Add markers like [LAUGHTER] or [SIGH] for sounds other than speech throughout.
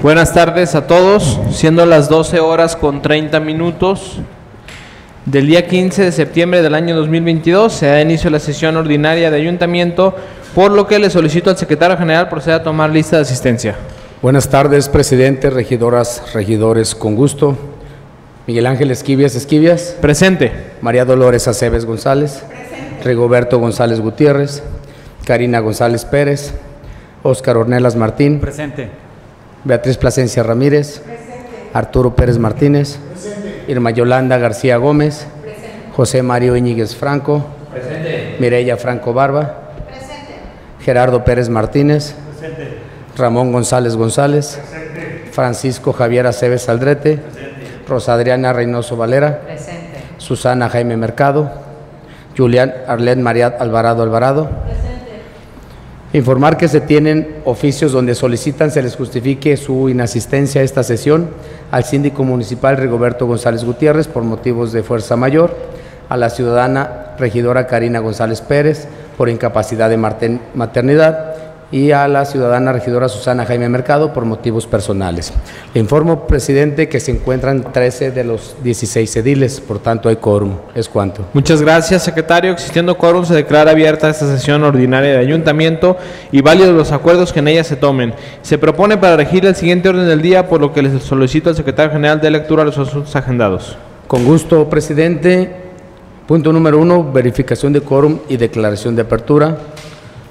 Buenas tardes a todos, siendo las 12 horas con 30 minutos del día 15 de septiembre del año 2022, se da inicio a la sesión ordinaria de ayuntamiento, por lo que le solicito al secretario general proceda a tomar lista de asistencia. Buenas tardes, presidente, regidoras, regidores, con gusto. Miguel Ángel Esquivias Esquivias, Presente. María Dolores Aceves González, Rigoberto González Gutiérrez, Karina González Pérez, Óscar Ornelas Martín, Presente. Beatriz Plasencia Ramírez, Arturo Pérez Martínez, Irma Yolanda García Gómez, José Mario Íñiguez Franco, Mireya Franco Barba, Gerardo Pérez Martínez, Ramón González González, Francisco Javier Aceves Aldrete, Rosa Adriana Reynoso Valera, Susana Jaime Mercado, Julián Arlet María Alvarado Alvarado. Informar que se tienen oficios donde solicitan se les justifique su inasistencia a esta sesión al síndico municipal Rigoberto González Gutiérrez por motivos de fuerza mayor, a la ciudadana regidora Karina González Pérez por incapacidad de maternidad y a la ciudadana regidora Susana Jaime Mercado por motivos personales. Le informo, presidente, que se encuentran 13 de los 16 ediles, por tanto hay quórum. Es cuanto. Muchas gracias, secretario. Existiendo quórum, se declara abierta esta sesión ordinaria de ayuntamiento y válidos los acuerdos que en ella se tomen. Se propone para regir el siguiente orden del día, por lo que les solicito al secretario general de lectura los asuntos agendados. Con gusto, presidente. Punto número uno, verificación de quórum y declaración de apertura.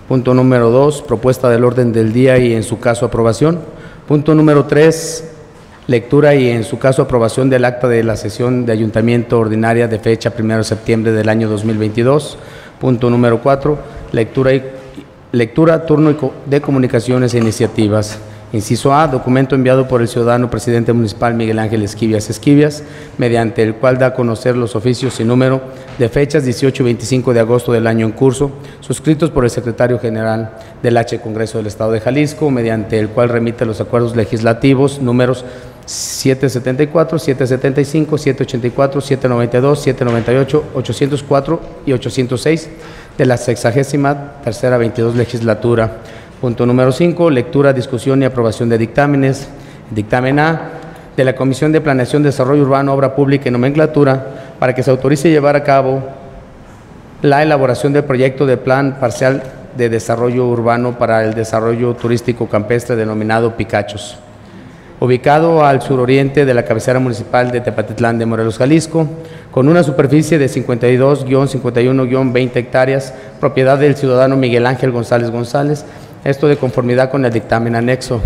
Punto número dos, propuesta del orden del día y en su caso aprobación. Punto número tres, lectura y en su caso aprobación del acta de la sesión de ayuntamiento ordinaria de fecha 1 de septiembre del año 2022. Punto número cuatro, lectura, y, lectura turno de comunicaciones e iniciativas. Inciso A, documento enviado por el ciudadano presidente municipal Miguel Ángel Esquivias Esquivias, mediante el cual da a conocer los oficios y número de fechas 18 y 25 de agosto del año en curso, suscritos por el secretario general del H Congreso del Estado de Jalisco, mediante el cual remite los acuerdos legislativos números 774, 775, 784, 792, 798, 804 y 806 de la sexagésima tercera 22 legislatura. Punto número 5, lectura, discusión y aprobación de dictámenes. Dictamen A de la Comisión de Planeación, Desarrollo Urbano, Obra Pública y Nomenclatura para que se autorice llevar a cabo la elaboración del proyecto de plan parcial de desarrollo urbano para el desarrollo turístico campestre denominado Picachos ubicado al suroriente de la cabecera municipal de Tepatitlán de Morelos, Jalisco, con una superficie de 52-51-20 hectáreas, propiedad del ciudadano Miguel Ángel González González, esto de conformidad con el dictamen anexo.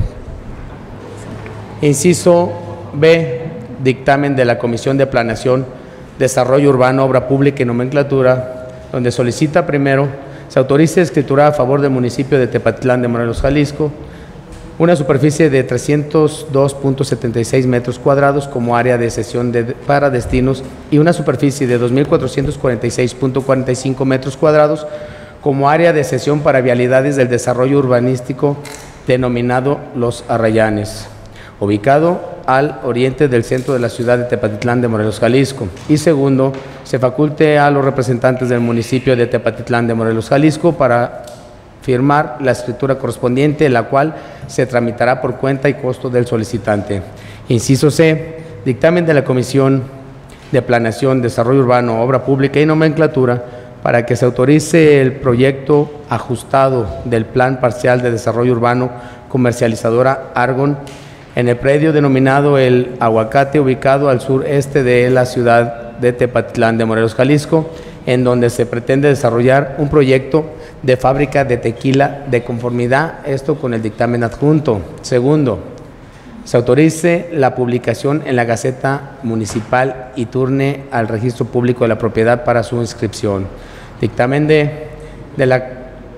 Inciso B, dictamen de la Comisión de Planeación, Desarrollo Urbano, Obra Pública y Nomenclatura, donde solicita primero se autorice escritura a favor del municipio de Tepatitlán de Morelos, Jalisco, una superficie de 302.76 metros cuadrados como área de sesión de- para destinos y una superficie de 2.446.45 metros cuadrados como área de sesión para vialidades del desarrollo urbanístico denominado Los Arrayanes, ubicado al oriente del centro de la ciudad de Tepatitlán de Morelos, Jalisco. Y segundo, se faculte a los representantes del municipio de Tepatitlán de Morelos, Jalisco para firmar la escritura correspondiente, la cual se tramitará por cuenta y costo del solicitante. Inciso C, dictamen de la Comisión de Planeación, Desarrollo Urbano, Obra Pública y Nomenclatura para que se autorice el proyecto ajustado del Plan Parcial de Desarrollo Urbano Comercializadora Argon en el predio denominado El Aguacate, ubicado al sureste de la ciudad de Tepatitlán de Morelos, Jalisco, en donde se pretende desarrollar un proyecto de fábrica de tequila de conformidad, esto con el dictamen adjunto. Segundo, se autorice la publicación en la Gaceta Municipal y turne al registro público de la propiedad para su inscripción. Dictamen de, la,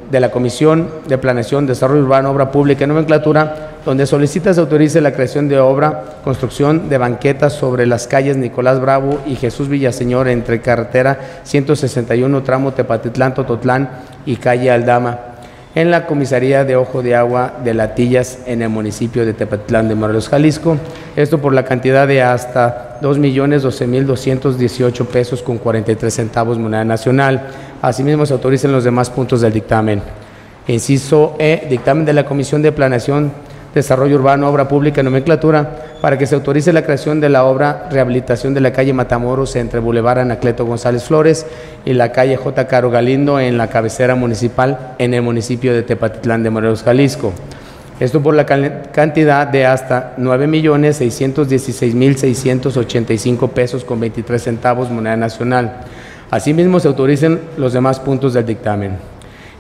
de la Comisión de Planeación, Desarrollo Urbano, Obra Pública y Nomenclatura, donde solicita se autorice la creación de obra, construcción de banquetas sobre las calles Nicolás Bravo y Jesús Villaseñor entre carretera 161 tramo Tepatitlán, Tototlán y calle Aldama en la comisaría de Ojo de Agua de Latillas en el municipio de Tepatitlán de Morelos, Jalisco. Esto por la cantidad de hasta 2.012.218 pesos con 43 centavos moneda nacional. Asimismo, se autorizan los demás puntos del dictamen. Inciso E, dictamen de la Comisión de Planeación, Desarrollo Urbano, Obra Pública y Nomenclatura, para que se autorice la creación de la obra Rehabilitación de la calle Matamoros entre Boulevard Anacleto González Flores y la calle J. Caro Galindo en la cabecera municipal en el municipio de Tepatitlán de Morelos, Jalisco. Esto por la cantidad de hasta 9.616.685 pesos con 23 centavos moneda nacional. Asimismo, se autoricen los demás puntos del dictamen.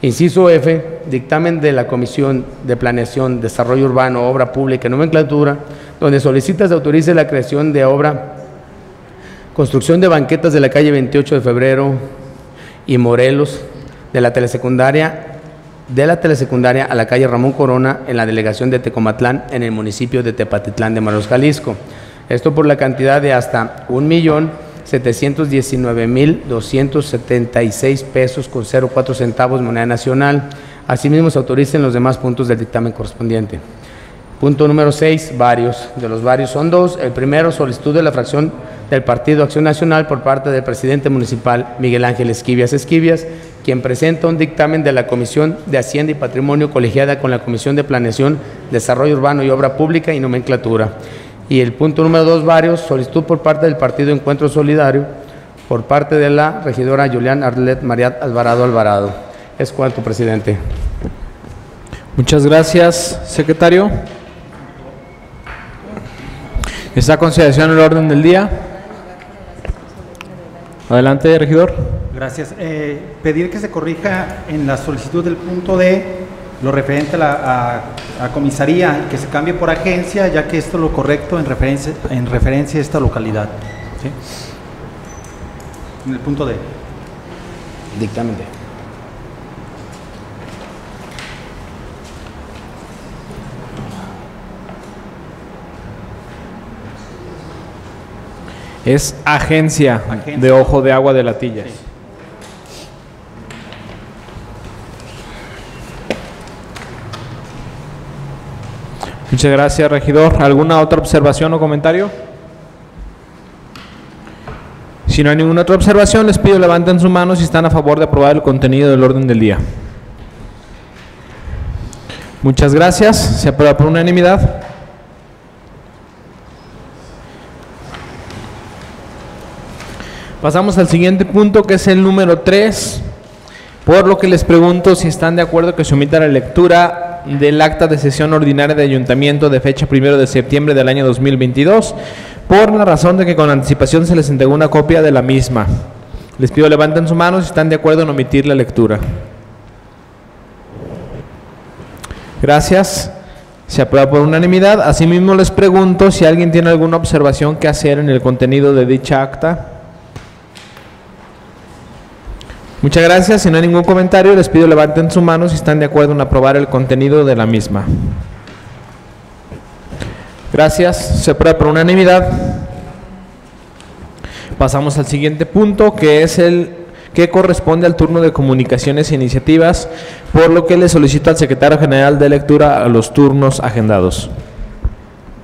Inciso F, dictamen de la Comisión de Planeación, Desarrollo Urbano, Obra Pública y Nomenclatura, donde solicita se autorice la creación de obra, construcción de banquetas de la calle 28 de febrero y Morelos, de la telesecundaria, de la telesecundaria a la calle Ramón Corona, en la delegación de Tecomatlán, en el municipio de Tepatitlán de Morelos, Jalisco. Esto por la cantidad de hasta un millón 719.276 pesos con 0,4 centavos moneda nacional. Asimismo, se autoricen los demás puntos del dictamen correspondiente. Punto número 6, varios. De los varios son dos. El primero, solicitud de la fracción del Partido Acción Nacional por parte del presidente municipal Miguel Ángel Esquivias Esquivias, quien presenta un dictamen de la Comisión de Hacienda y Patrimonio colegiada con la Comisión de Planeación, Desarrollo Urbano y Obra Pública y Nomenclatura y el punto número dos, varios, solicitud por parte del Partido Encuentro Solidario, por parte de la regidora Julián Arlet Mariat Alvarado Alvarado. Es cuanto, presidente. Muchas gracias, secretario. Está a consideración el orden del día. Adelante, regidor. Gracias. Eh, pedir que se corrija en la solicitud del punto D lo referente a la comisaría, que se cambie por agencia, ya que esto es lo correcto en referencia, en referencia a esta localidad. En el punto D. Dictamen Es agencia, de Ojo de Agua de Latillas. Muchas gracias, regidor. ¿Alguna otra observación o comentario? Si no hay ninguna otra observación, les pido levanten su mano si están a favor de aprobar el contenido del orden del día. Muchas gracias. Se aprueba por unanimidad. Pasamos al siguiente punto, que es el número 3. Por lo que les pregunto si están de acuerdo que se omita la lectura del acta de sesión ordinaria de ayuntamiento de fecha primero de septiembre del año 2022, por la razón de que con anticipación se les entregó una copia de la misma. Les pido levanten su mano si están de acuerdo en omitir la lectura. Gracias. Se aprueba por unanimidad. Asimismo les pregunto si alguien tiene alguna observación que hacer en el contenido de dicha acta. Muchas gracias. Si no hay ningún comentario, les pido levanten su mano si están de acuerdo en aprobar el contenido de la misma. Gracias. Se aprueba por unanimidad. Pasamos al siguiente punto, que es el que corresponde al turno de comunicaciones e iniciativas, por lo que le solicito al secretario general de lectura a los turnos agendados.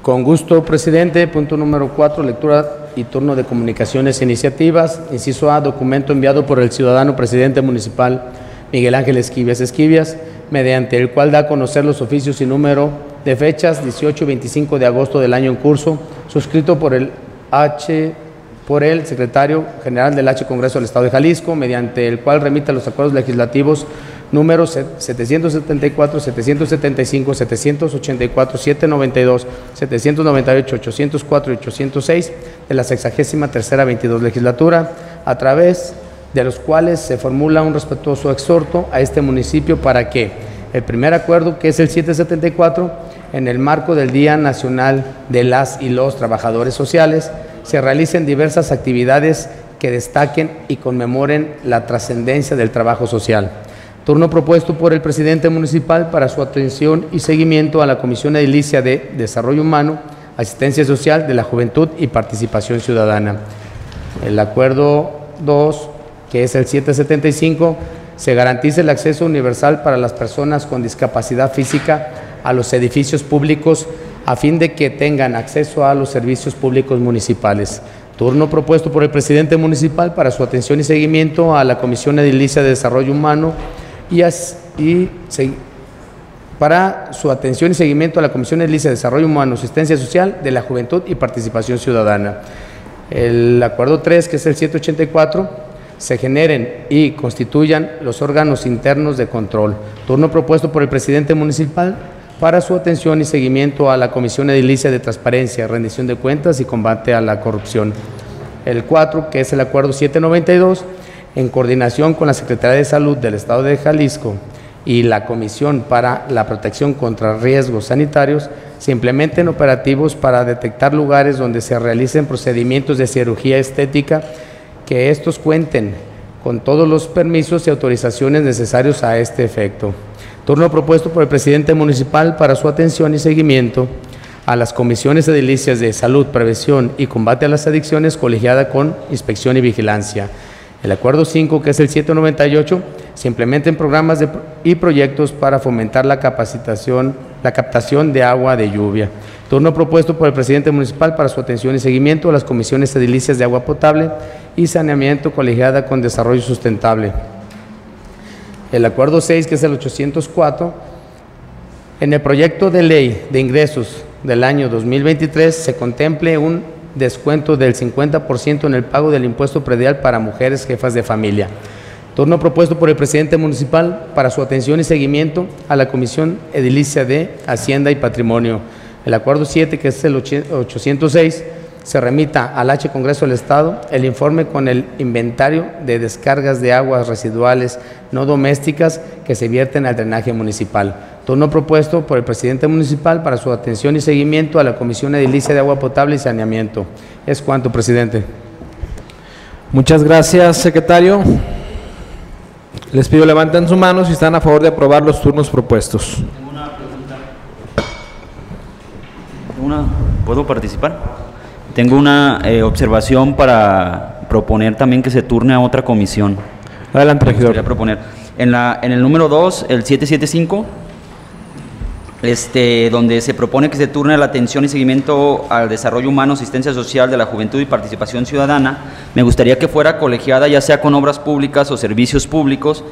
Con gusto, presidente. Punto número cuatro, lectura turno de comunicaciones e iniciativas. Inciso A, documento enviado por el ciudadano presidente municipal Miguel Ángel Esquivias Esquivias, mediante el cual da a conocer los oficios y número de fechas 18 y 25 de agosto del año en curso, suscrito por el H por el secretario general del H Congreso del Estado de Jalisco, mediante el cual remite los acuerdos legislativos números 774, 775, 784, 792, 798, 804 y 806 de la sexagésima tercera 22 legislatura, a través de los cuales se formula un respetuoso exhorto a este municipio para que el primer acuerdo, que es el 774, en el marco del Día Nacional de las y los Trabajadores Sociales, se realicen diversas actividades que destaquen y conmemoren la trascendencia del trabajo social turno propuesto por el presidente municipal para su atención y seguimiento a la Comisión Edilicia de Desarrollo Humano, Asistencia Social de la Juventud y Participación Ciudadana. El acuerdo 2, que es el 775, se garantiza el acceso universal para las personas con discapacidad física a los edificios públicos a fin de que tengan acceso a los servicios públicos municipales. Turno propuesto por el presidente municipal para su atención y seguimiento a la Comisión Edilicia de Desarrollo Humano, y, para su atención y seguimiento a la Comisión Edilicia de Desarrollo Humano, Asistencia Social de la Juventud y Participación Ciudadana. El acuerdo 3, que es el 784, se generen y constituyan los órganos internos de control. Turno propuesto por el presidente municipal para su atención y seguimiento a la Comisión Edilicia de Transparencia, Rendición de Cuentas y Combate a la Corrupción. El 4, que es el acuerdo 792, en coordinación con la Secretaría de Salud del Estado de Jalisco y la Comisión para la Protección contra Riesgos Sanitarios, se implementen operativos para detectar lugares donde se realicen procedimientos de cirugía estética, que estos cuenten con todos los permisos y autorizaciones necesarios a este efecto. Turno propuesto por el presidente municipal para su atención y seguimiento a las comisiones edilicias de salud, prevención y combate a las adicciones colegiada con inspección y vigilancia. El acuerdo 5, que es el 798, se implementen programas y proyectos para fomentar la capacitación, la captación de agua de lluvia. Turno propuesto por el presidente municipal para su atención y seguimiento a las comisiones edilicias de agua potable y saneamiento colegiada con desarrollo sustentable. El acuerdo 6, que es el 804, en el proyecto de ley de ingresos del año 2023 se contemple un descuento del 50% en el pago del impuesto predial para mujeres jefas de familia. Turno propuesto por el presidente municipal para su atención y seguimiento a la Comisión Edilicia de Hacienda y Patrimonio. El acuerdo 7, que es el 806, se remita al H Congreso del Estado el informe con el inventario de descargas de aguas residuales no domésticas que se vierten al drenaje municipal. Turno propuesto por el presidente municipal para su atención y seguimiento a la Comisión Edilicia de Agua Potable y Saneamiento. Es cuanto, presidente. Muchas gracias, secretario. Les pido levanten su mano si están a favor de aprobar los turnos propuestos. Tengo una pregunta. Una, ¿Puedo participar? Tengo una eh, observación para proponer también que se turne a otra comisión. Adelante, regidor. proponer. En, la, en el número 2, el 775, este, donde se propone que se turne la atención y seguimiento al desarrollo humano, asistencia social de la juventud y participación ciudadana, me gustaría que fuera colegiada ya sea con obras públicas o servicios públicos,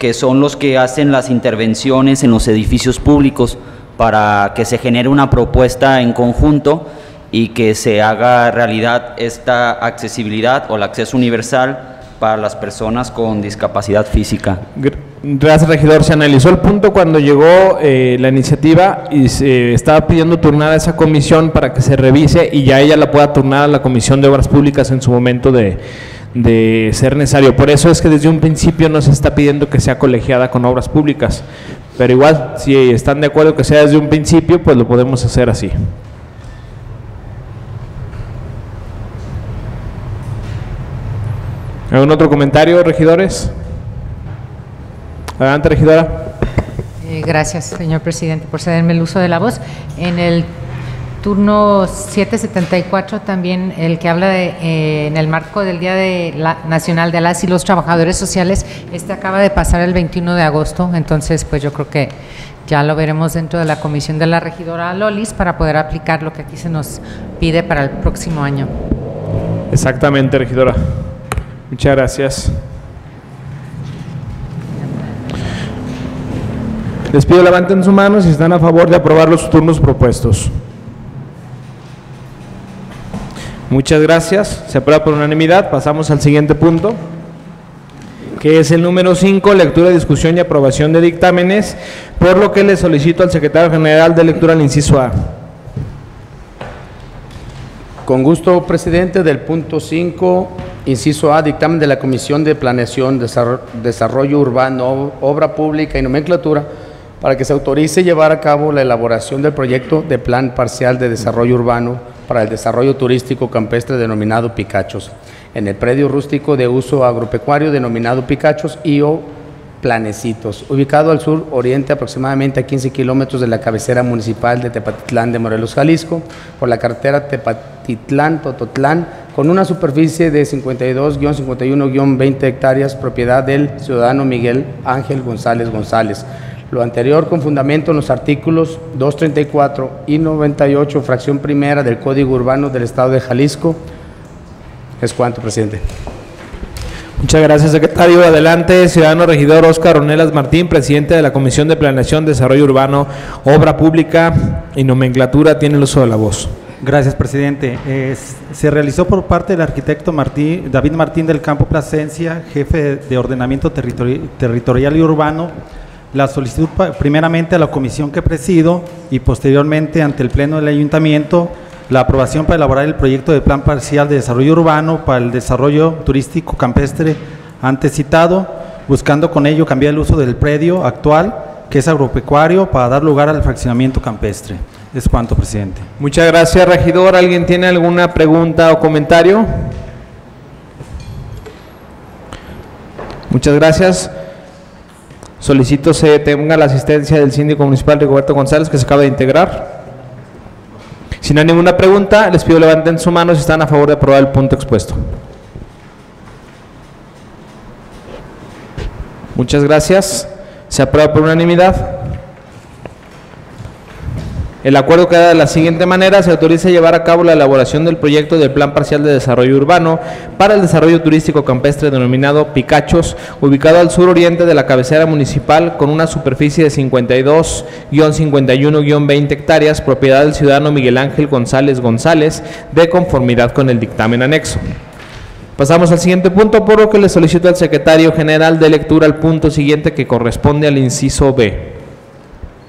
que son los que hacen las intervenciones en los edificios públicos para que se genere una propuesta en conjunto y que se haga realidad esta accesibilidad o el acceso universal para las personas con discapacidad física. Gr- Gracias, regidor. Se analizó el punto cuando llegó eh, la iniciativa y se estaba pidiendo turnar a esa comisión para que se revise y ya ella la pueda turnar a la Comisión de Obras Públicas en su momento de, de ser necesario. Por eso es que desde un principio no se está pidiendo que sea colegiada con Obras Públicas. Pero igual, si están de acuerdo que sea desde un principio, pues lo podemos hacer así. ¿Algún otro comentario, regidores? Adelante, regidora. Eh, Gracias, señor presidente, por cederme el uso de la voz. En el turno 774 también el que habla de, eh, en el marco del Día de la- Nacional de las y los Trabajadores Sociales, este acaba de pasar el 21 de agosto, entonces pues yo creo que ya lo veremos dentro de la comisión de la regidora Lolis para poder aplicar lo que aquí se nos pide para el próximo año. Exactamente, regidora. Muchas gracias. Les pido levanten su mano si están a favor de aprobar los turnos propuestos. Muchas gracias. Se aprueba por unanimidad. Pasamos al siguiente punto, que es el número 5, lectura, discusión y aprobación de dictámenes, por lo que le solicito al secretario general de lectura al inciso A. Con gusto, presidente, del punto 5, inciso A, dictamen de la Comisión de Planeación, Desarro- Desarrollo Urbano, Obra Pública y Nomenclatura, para que se autorice llevar a cabo la elaboración del proyecto de Plan Parcial de Desarrollo Urbano para el Desarrollo Turístico Campestre denominado Picachos, en el predio rústico de uso agropecuario denominado Picachos y o Planecitos, ubicado al sur oriente aproximadamente a 15 kilómetros de la cabecera municipal de Tepatitlán de Morelos, Jalisco, por la carretera Tepatitlán-Tototlán, con una superficie de 52-51-20 hectáreas, propiedad del ciudadano Miguel Ángel González González. Lo anterior con fundamento en los artículos 234 y 98, fracción primera del Código Urbano del Estado de Jalisco. Es cuanto, presidente. Muchas gracias, secretario. Adelante, ciudadano regidor Oscar Ornelas Martín, presidente de la Comisión de Planeación, Desarrollo Urbano, Obra Pública y Nomenclatura, tiene el uso de la voz. Gracias, presidente. Eh, se realizó por parte del arquitecto Martín, David Martín del Campo Plasencia, jefe de ordenamiento territori territorial y urbano, la solicitud primeramente a la comisión que presido y posteriormente ante el Pleno del Ayuntamiento la aprobación para elaborar el proyecto de plan parcial de desarrollo urbano para el desarrollo turístico campestre antes citado, buscando con ello cambiar el uso del predio actual, que es agropecuario, para dar lugar al fraccionamiento campestre. Es cuanto, presidente. Muchas gracias, regidor. ¿Alguien tiene alguna pregunta o comentario? Muchas gracias. Solicito se tenga la asistencia del síndico municipal Rigoberto González, que se acaba de integrar. Si no hay ninguna pregunta, les pido levanten su mano si están a favor de aprobar el punto expuesto. Muchas gracias. Se aprueba por unanimidad. El acuerdo queda de la siguiente manera, se autoriza a llevar a cabo la elaboración del proyecto del Plan Parcial de Desarrollo Urbano para el desarrollo turístico campestre denominado Picachos, ubicado al sur oriente de la cabecera municipal con una superficie de 52-51-20 hectáreas, propiedad del ciudadano Miguel Ángel González González, de conformidad con el dictamen anexo. Pasamos al siguiente punto, por lo que le solicito al secretario general de lectura al punto siguiente que corresponde al inciso B.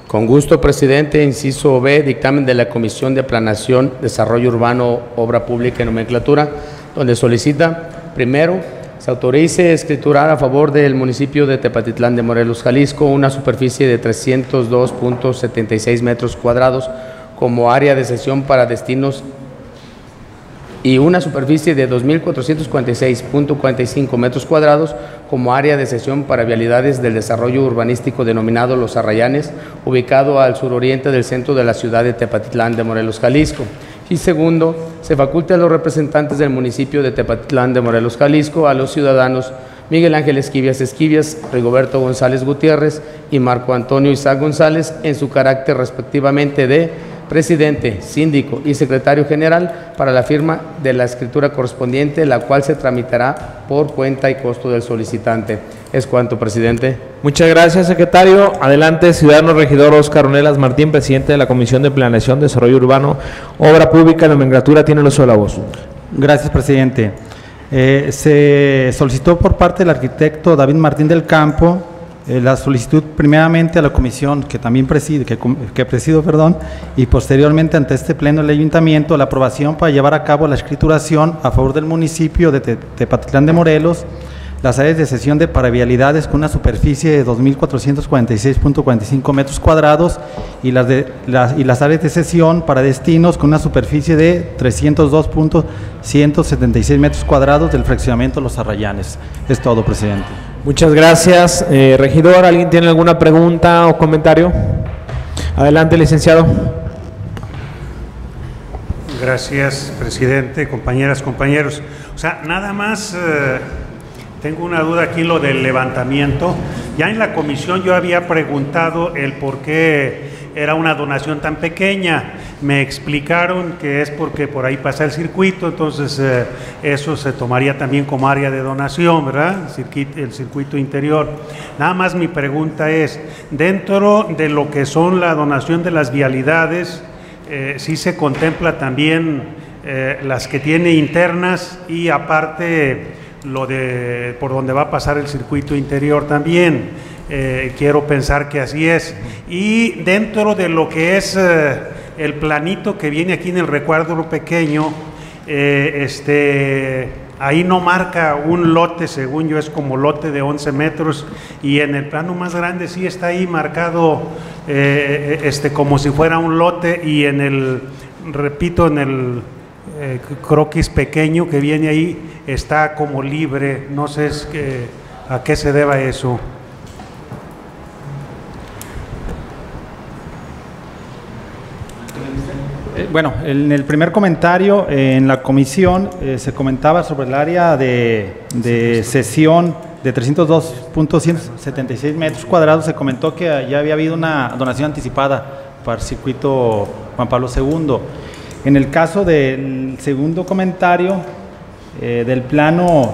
Con gusto, presidente. Inciso B, dictamen de la Comisión de Planación, Desarrollo Urbano, Obra Pública y Nomenclatura, donde solicita, primero, se autorice escriturar a favor del municipio de Tepatitlán de Morelos, Jalisco, una superficie de 302.76 metros cuadrados como área de sesión para destinos y una superficie de 2.446.45 metros cuadrados como área de sesión para vialidades del desarrollo urbanístico denominado Los Arrayanes, ubicado al suroriente del centro de la ciudad de Tepatitlán de Morelos, Jalisco. Y segundo, se faculta a los representantes del municipio de Tepatitlán de Morelos, Jalisco, a los ciudadanos Miguel Ángel Esquivias Esquivias, Rigoberto González Gutiérrez y Marco Antonio Isaac González en su carácter respectivamente de presidente, síndico y secretario general para la firma de la escritura correspondiente, la cual se tramitará por cuenta y costo del solicitante. Es cuanto, presidente. Muchas gracias, secretario. Adelante, ciudadano regidor Oscar Onelas Martín, presidente de la Comisión de Planeación, Desarrollo Urbano, Obra Pública y Nomenclatura. Tiene el uso de la voz. Gracias, presidente. Eh, se solicitó por parte del arquitecto David Martín del Campo eh, la solicitud primeramente a la comisión que también preside, que, que, presido, perdón, y posteriormente ante este pleno del ayuntamiento la aprobación para llevar a cabo la escrituración a favor del municipio de Tepatitlán de Morelos, las áreas de sesión de paravialidades con una superficie de 2.446.45 metros cuadrados y las, de, las, y las áreas de sesión para destinos con una superficie de 302.176 metros cuadrados del fraccionamiento Los Arrayanes. Es todo, presidente. Muchas gracias. Eh, regidor, ¿alguien tiene alguna pregunta o comentario? Adelante, licenciado. Gracias, presidente, compañeras, compañeros. O sea, nada más eh, tengo una duda aquí, lo del levantamiento. Ya en la comisión yo había preguntado el por qué era una donación tan pequeña. Me explicaron que es porque por ahí pasa el circuito, entonces eh, eso se tomaría también como área de donación, ¿verdad? El circuito, interior. Nada más mi pregunta es, dentro de lo que son la donación de las vialidades, eh, sí se contempla también eh, las que tiene internas y aparte lo de por donde va a pasar el circuito interior también. Quiero pensar que así es. Y dentro de lo que es el planito que viene aquí en el recuadro pequeño, eh, este, ahí no marca un lote, según yo es como lote de 11 metros, y en el plano más grande sí está ahí marcado eh, este, como si fuera un lote, y en el, repito, en el eh, croquis pequeño que viene ahí está como libre, no sé a qué se deba eso. Bueno, en el primer comentario eh, en la comisión eh, se comentaba sobre el área de, sesión de 302.176 metros cuadrados. Se comentó que ya había habido una donación anticipada para el circuito Juan Pablo II. En el caso del segundo comentario del plano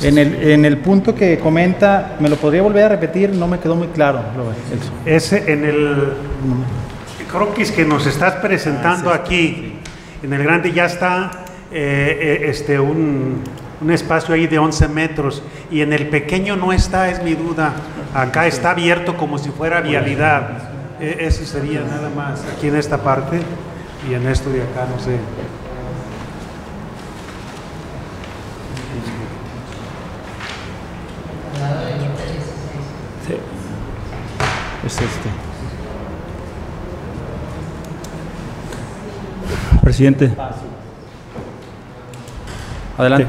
En el, en el punto que comenta, ¿me lo podría volver a repetir? No me quedó muy claro. Ese en el croquis que nos estás presentando aquí, en el grande ya está eh, eh, este, un, un espacio ahí de 11 metros y en el pequeño no está, es mi duda. Acá está abierto como si fuera vialidad. Eh, eso sería nada más aquí en esta parte y en esto de acá, no sé. Es este. Presidente. Adelante.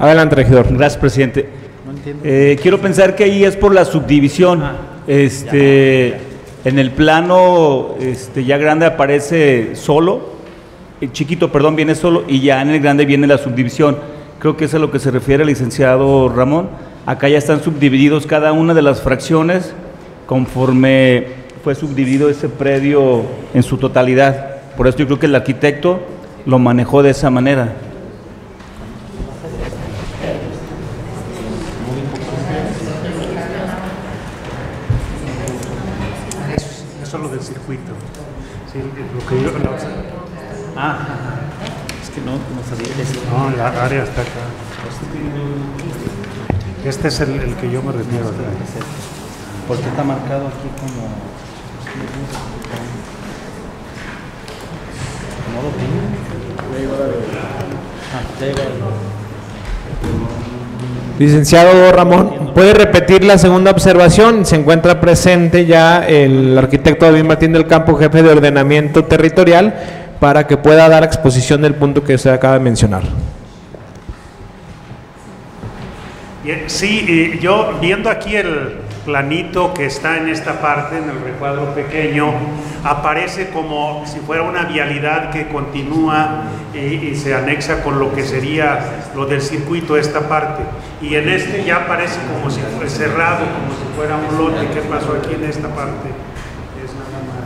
Adelante, regidor. Gracias, presidente. No entiendo. Eh, quiero pensar que ahí es por la subdivisión. Este, en el plano este, ya grande aparece solo, el chiquito, perdón, viene solo y ya en el grande viene la subdivisión. Creo que es a lo que se refiere el licenciado Ramón. Acá ya están subdivididos cada una de las fracciones conforme fue subdividido ese predio en su totalidad. Por eso yo creo que el arquitecto lo manejó de esa manera. Eso es lo del circuito. Sí, lo que yo- la- Ah, es que no, no sabía eso. no, la área está acá. Este es el, el que yo me refiero. acá. ¿Por qué está marcado aquí como... ¿No lo tiene? Ah. Licenciado Ramón, ¿puede repetir la segunda observación? Se encuentra presente ya el arquitecto David Martín del Campo, jefe de ordenamiento territorial, para que pueda dar exposición del punto que usted acaba de mencionar. Y, eh, Sí, y yo viendo aquí el planito que está en esta parte, en el recuadro pequeño, aparece como si fuera una vialidad que continúa y, se anexa con lo que sería lo del circuito, esta parte. Y en este ya aparece como si fuera cerrado, como si fuera un lote. ¿Qué pasó aquí en esta parte? Es nada más.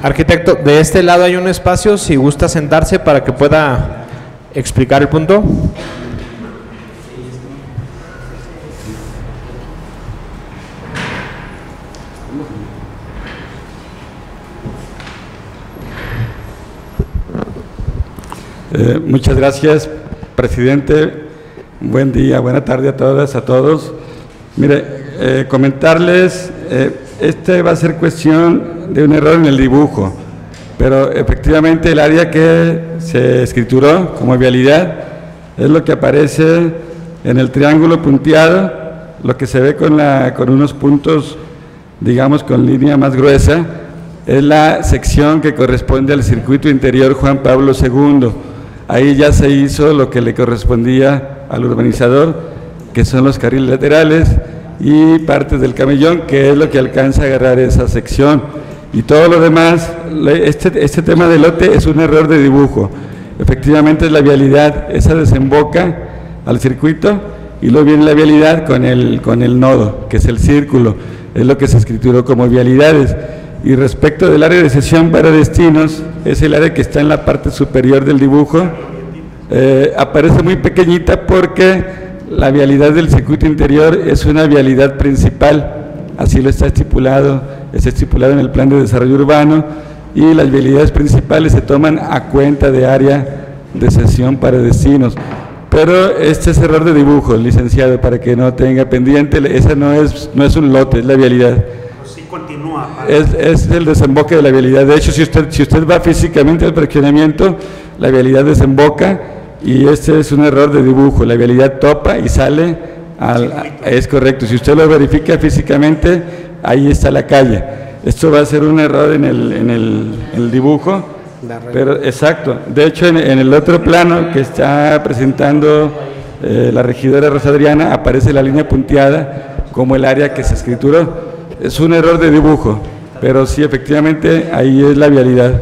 Arquitecto, de este lado hay un espacio, si gusta sentarse para que pueda explicar el punto. Eh, muchas gracias, presidente. Buen día, buena tarde a todas, a todos. Mire, eh, comentarles, eh, este va a ser cuestión de un error en el dibujo, pero efectivamente el área que se escrituró como vialidad es lo que aparece en el triángulo punteado, lo que se ve con, unos puntos, digamos, con línea más gruesa, es la sección que corresponde al circuito interior Juan Pablo II. Ahí ya se hizo lo que le correspondía al urbanizador, que son los carriles laterales y partes del camellón, que es lo que alcanza a agarrar esa sección. Y todo lo demás, este, este tema del lote es un error de dibujo. Efectivamente es la vialidad, esa desemboca al circuito y luego viene la vialidad con el, con el nodo, que es el círculo, es lo que se escrituró como vialidades. Y respecto del área de sesión para destinos, es el área que está en la parte superior del dibujo. Eh, aparece muy pequeñita porque la vialidad del circuito interior es una vialidad principal, así lo está estipulado, está estipulado en el plan de desarrollo urbano y las vialidades principales se toman a cuenta de área de sesión para destinos. Pero este es error de dibujo, licenciado, para que no tenga pendiente, esa no es, no es un lote, es la vialidad. Sí continúa. es el desemboque de la vialidad. De hecho, si usted, si usted va físicamente al fraccionamiento, la vialidad desemboca y este es un error de dibujo. La vialidad topa y sale al... es correcto. Si usted lo verifica físicamente, ahí está la calle. Esto va a ser un error en el, en el, dibujo. Pero exacto. De hecho, en, en el otro plano que está presentando eh, la regidora Rosa Adriana, aparece la línea punteada como el área que se escrituró. Es un error de dibujo, pero sí, efectivamente, ahí es la vialidad.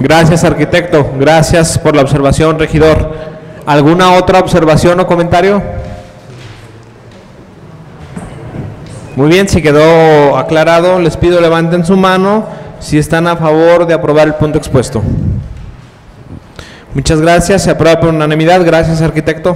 Gracias, arquitecto. Gracias por la observación, regidor. ¿Alguna otra observación o comentario? Muy bien, si quedó aclarado, les pido levanten su mano si están a favor de aprobar el punto expuesto. Muchas gracias, se aprueba por unanimidad. Gracias, arquitecto.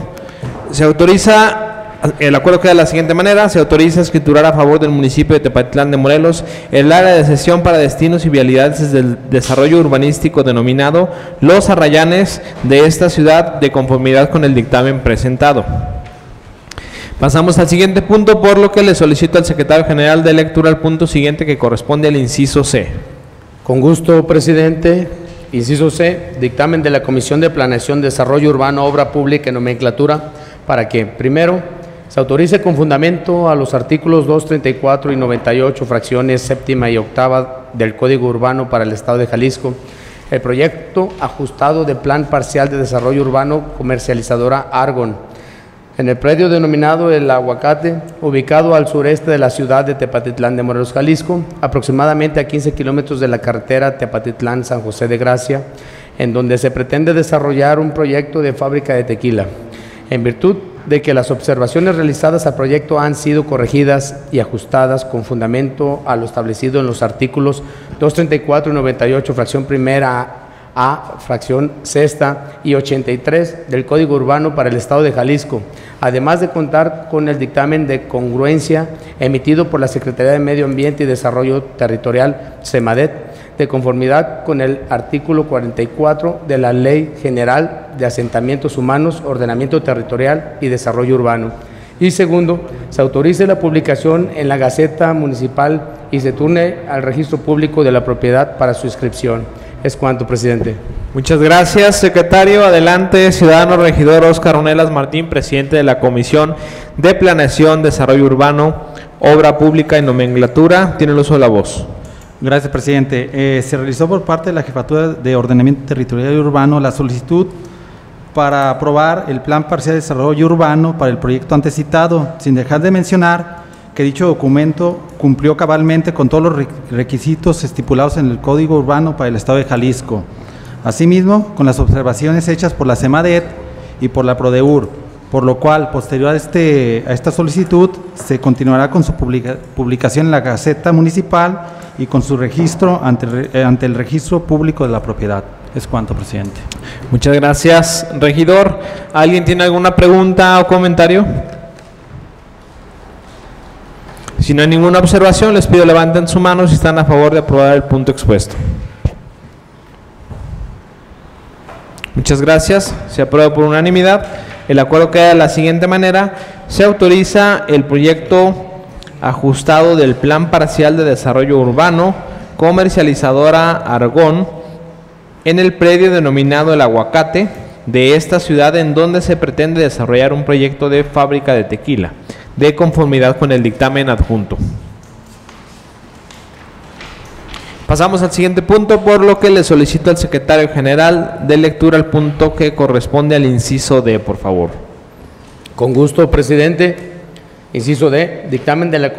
Se autoriza el acuerdo queda de la siguiente manera. Se autoriza a escriturar a favor del municipio de Tepatitlán de Morelos el área de sesión para destinos y vialidades del desarrollo urbanístico denominado Los Arrayanes de esta ciudad de conformidad con el dictamen presentado. Pasamos al siguiente punto, por lo que le solicito al secretario general de lectura al punto siguiente que corresponde al inciso C. Con gusto, presidente. Inciso C, dictamen de la Comisión de Planeación, Desarrollo Urbano, Obra Pública y Nomenclatura para que, primero, se autorice con fundamento a los artículos 234 y 98, fracciones séptima y octava del Código Urbano para el Estado de Jalisco, el proyecto ajustado de Plan Parcial de Desarrollo Urbano Comercializadora Argon, en el predio denominado El Aguacate, ubicado al sureste de la ciudad de Tepatitlán de Morelos, Jalisco, aproximadamente a 15 kilómetros de la carretera Tepatitlán-San José de Gracia, en donde se pretende desarrollar un proyecto de fábrica de tequila. En virtud de que las observaciones realizadas al proyecto han sido corregidas y ajustadas con fundamento a lo establecido en los artículos 234 y 98, fracción primera A, fracción sexta y 83 del Código Urbano para el Estado de Jalisco, además de contar con el dictamen de congruencia emitido por la Secretaría de Medio Ambiente y Desarrollo Territorial, SEMADET, de conformidad con el artículo 44 de la Ley General de Asentamientos Humanos, Ordenamiento Territorial y Desarrollo Urbano. Y segundo, se autorice la publicación en la Gaceta Municipal y se turne al registro público de la propiedad para su inscripción. Es cuanto, presidente. Muchas gracias, secretario. Adelante, ciudadano regidor Oscar Onelas Martín, presidente de la Comisión de Planeación, Desarrollo Urbano, Obra Pública y Nomenclatura. Tiene el uso de la voz. Gracias, presidente. Eh, se realizó por parte de la Jefatura de Ordenamiento Territorial y Urbano la solicitud para aprobar el Plan Parcial de Desarrollo Urbano para el proyecto antecitado, sin dejar de mencionar que dicho documento cumplió cabalmente con todos los requisitos estipulados en el Código Urbano para el Estado de Jalisco. Asimismo, con las observaciones hechas por la CEMADET y por la PRODEUR, por lo cual, posterior a, este, a esta solicitud, se continuará con su publicación en la Gaceta Municipal y con su registro ante, eh, ante el registro público de la propiedad. Es cuanto, presidente. Muchas gracias, regidor. ¿Alguien tiene alguna pregunta o comentario? Si no hay ninguna observación, les pido levanten su mano si están a favor de aprobar el punto expuesto. Muchas gracias. Se aprueba por unanimidad. El acuerdo queda de la siguiente manera. Se autoriza el proyecto ajustado del Plan Parcial de Desarrollo Urbano, comercializadora Argón, en el predio denominado El Aguacate de esta ciudad en donde se pretende desarrollar un proyecto de fábrica de tequila, de conformidad con el dictamen adjunto. Pasamos al siguiente punto, por lo que le solicito al secretario general de lectura el punto que corresponde al inciso D, por favor. Con gusto, presidente. Inciso D, dictamen de la,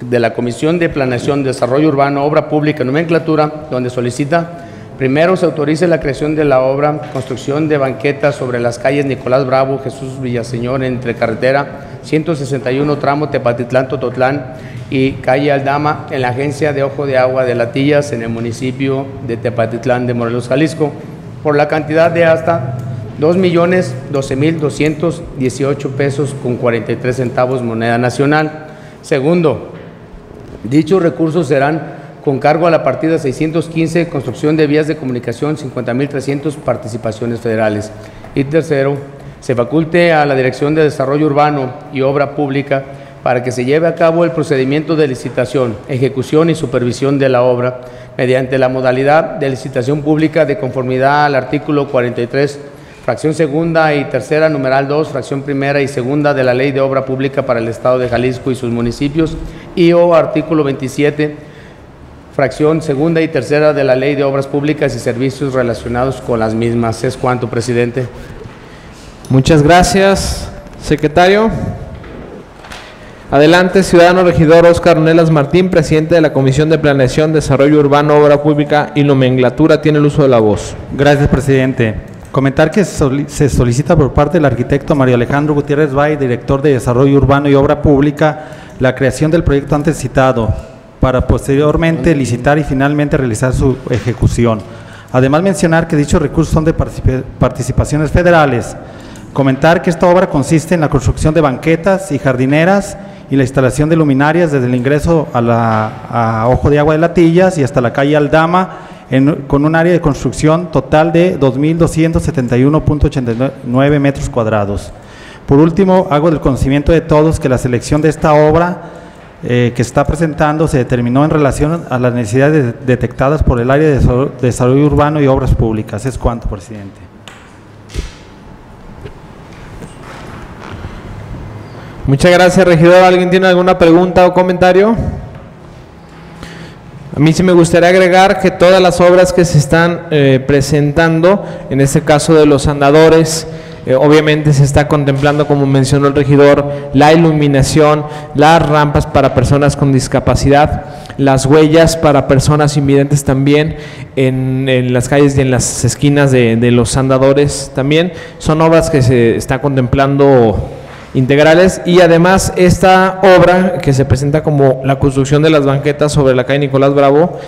de Comisión de Planeación, Desarrollo Urbano, Obra Pública Nomenclatura, donde solicita Primero, se autorice la creación de la obra construcción de banquetas sobre las calles Nicolás Bravo, Jesús Villaseñor, entre carretera 161 tramo Tepatitlán, Tototlán y calle Aldama, en la agencia de Ojo de Agua de Latillas, en el municipio de Tepatitlán de Morelos, Jalisco, por la cantidad de hasta 2.012.218 pesos con 43 centavos moneda nacional. Segundo, dichos recursos serán con cargo a la partida 615, construcción de vías de comunicación, 50.300 participaciones federales. Y tercero, se faculte a la Dirección de Desarrollo Urbano y Obra Pública para que se lleve a cabo el procedimiento de licitación, ejecución y supervisión de la obra mediante la modalidad de licitación pública de conformidad al artículo 43 fracción segunda y tercera, numeral 2, fracción primera y segunda de la Ley de Obra Pública para el Estado de Jalisco y sus municipios, y o artículo 27, fracción segunda y tercera de la Ley de Obras Públicas y Servicios relacionados con las mismas. Es cuanto, presidente. Muchas gracias, secretario. Adelante, ciudadano regidor Oscar Nelas Martín, presidente de la Comisión de Planeación, Desarrollo Urbano, Obra Pública y Nomenclatura, tiene el uso de la voz. Gracias, presidente. Comentar que se solicita por parte del arquitecto Mario Alejandro Gutiérrez Bay, director de Desarrollo Urbano y Obra Pública, la creación del proyecto antes citado, para posteriormente licitar y finalmente realizar su ejecución. Además, mencionar que dichos recursos son de participa- participaciones federales. Comentar que esta obra consiste en la construcción de banquetas y jardineras y la instalación de luminarias desde el ingreso a, la, a Ojo de Agua de Latillas y hasta la calle Aldama, con un área de construcción total de 2.271.89 metros cuadrados. Por último, hago del conocimiento de todos que la selección de esta obra eh, que está presentando se determinó en relación a las necesidades de- detectadas por el área de desarrollo urbano y obras públicas. Es cuanto, presidente. Muchas gracias, regidor. ¿Alguien tiene alguna pregunta o comentario? A mí sí me gustaría agregar que todas las obras que se están eh, presentando, en este caso de los andadores, eh, obviamente se está contemplando, como mencionó el regidor, la iluminación, las rampas para personas con discapacidad, las huellas para personas invidentes también en, las calles y en las esquinas de, de los andadores también. Son obras que se está contemplando integrales y además esta obra que se presenta como la construcción de las banquetas sobre la calle Nicolás Bravo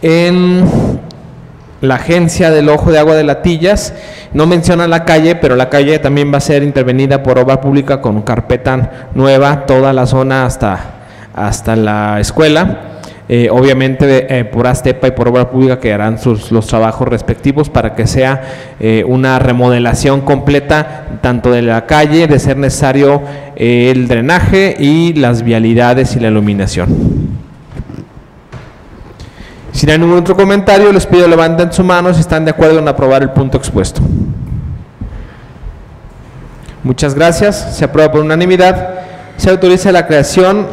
en la agencia del Ojo de Agua de Latillas. No menciona la calle, pero la calle también va a ser intervenida por obra pública con carpeta nueva, toda la zona hasta, hasta la escuela. Eh, obviamente eh, por Astepa y por obra pública que harán sus, los trabajos respectivos para que sea eh, una remodelación completa tanto de la calle, de ser necesario el drenaje y las vialidades y la iluminación. Si no hay ningún otro comentario, les pido levanten su mano si están de acuerdo en aprobar el punto expuesto. Muchas gracias. Se aprueba por unanimidad. Se autoriza la creación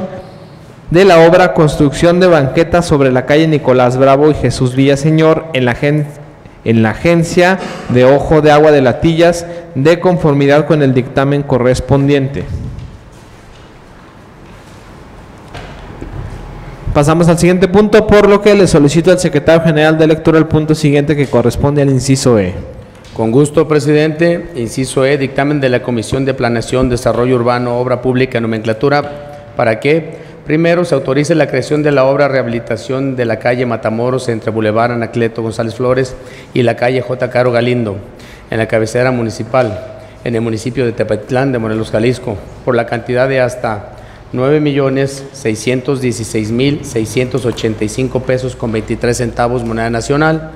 de la obra Construcción de banquetas sobre la calle Nicolás Bravo y Jesús Villaseñor en la, en la agencia de Ojo de Agua de Latillas de conformidad con el dictamen correspondiente. Pasamos al siguiente punto, por lo que le solicito al secretario general de lectura el punto siguiente que corresponde al inciso E. Con gusto, presidente. Inciso E, dictamen de la Comisión de Planeación, Desarrollo Urbano, Obra Pública Nomenclatura, para que, primero, se autorice la creación de la obra rehabilitación de la calle Matamoros entre Boulevard Anacleto González Flores y la calle J. Caro Galindo, en la cabecera municipal, en el municipio de Tepatitlán de Morelos, Jalisco, por la cantidad de hasta 9.616.685 pesos con 23 centavos moneda nacional.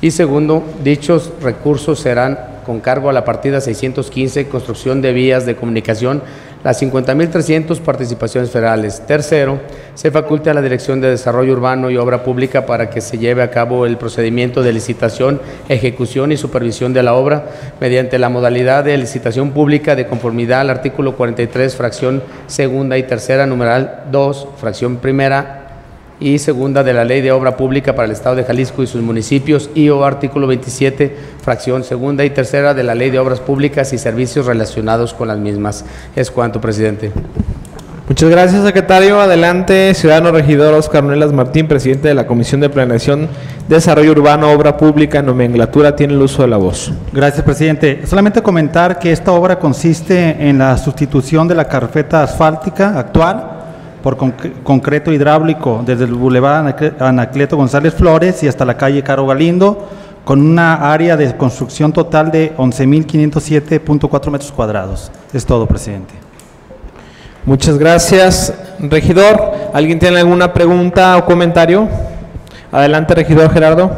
Y segundo, dichos recursos serán con cargo a la partida 615, construcción de vías de comunicación, las 50.300 participaciones federales. Tercero, se faculta a la Dirección de Desarrollo Urbano y Obra Pública para que se lleve a cabo el procedimiento de licitación, ejecución y supervisión de la obra mediante la modalidad de licitación pública de conformidad al artículo 43, fracción segunda y tercera, numeral 2, fracción primera y segunda de la Ley de Obra Pública para el Estado de Jalisco y sus municipios y o artículo 27, fracción segunda y tercera de la Ley de Obras Públicas y servicios relacionados con las mismas. Es cuanto, presidente. Muchas gracias, secretario. Adelante, ciudadano regidor Oscar Nelas Martín, presidente de la Comisión de Planeación, Desarrollo Urbano, Obra Pública, Nomenclatura, tiene el uso de la voz. Gracias, presidente. Solamente comentar que esta obra consiste en la sustitución de la carpeta asfáltica actual por conc- concreto hidráulico desde el Boulevard Anacle- Anacleto González Flores y hasta la calle Caro Galindo, con una área de construcción total de 11.507.4 metros cuadrados. Es todo, presidente. Muchas gracias, regidor. ¿Alguien tiene alguna pregunta o comentario? Adelante, regidor Gerardo.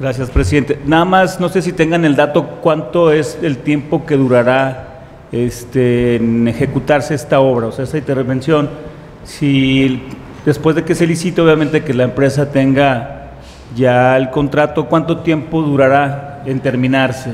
Gracias, presidente. Nada más, no sé si tengan el dato, cuánto es el tiempo que durará este, en ejecutarse esta obra, o sea, esta intervención. Si después de que se licite, obviamente que la empresa tenga ya el contrato, ¿cuánto tiempo durará en terminarse?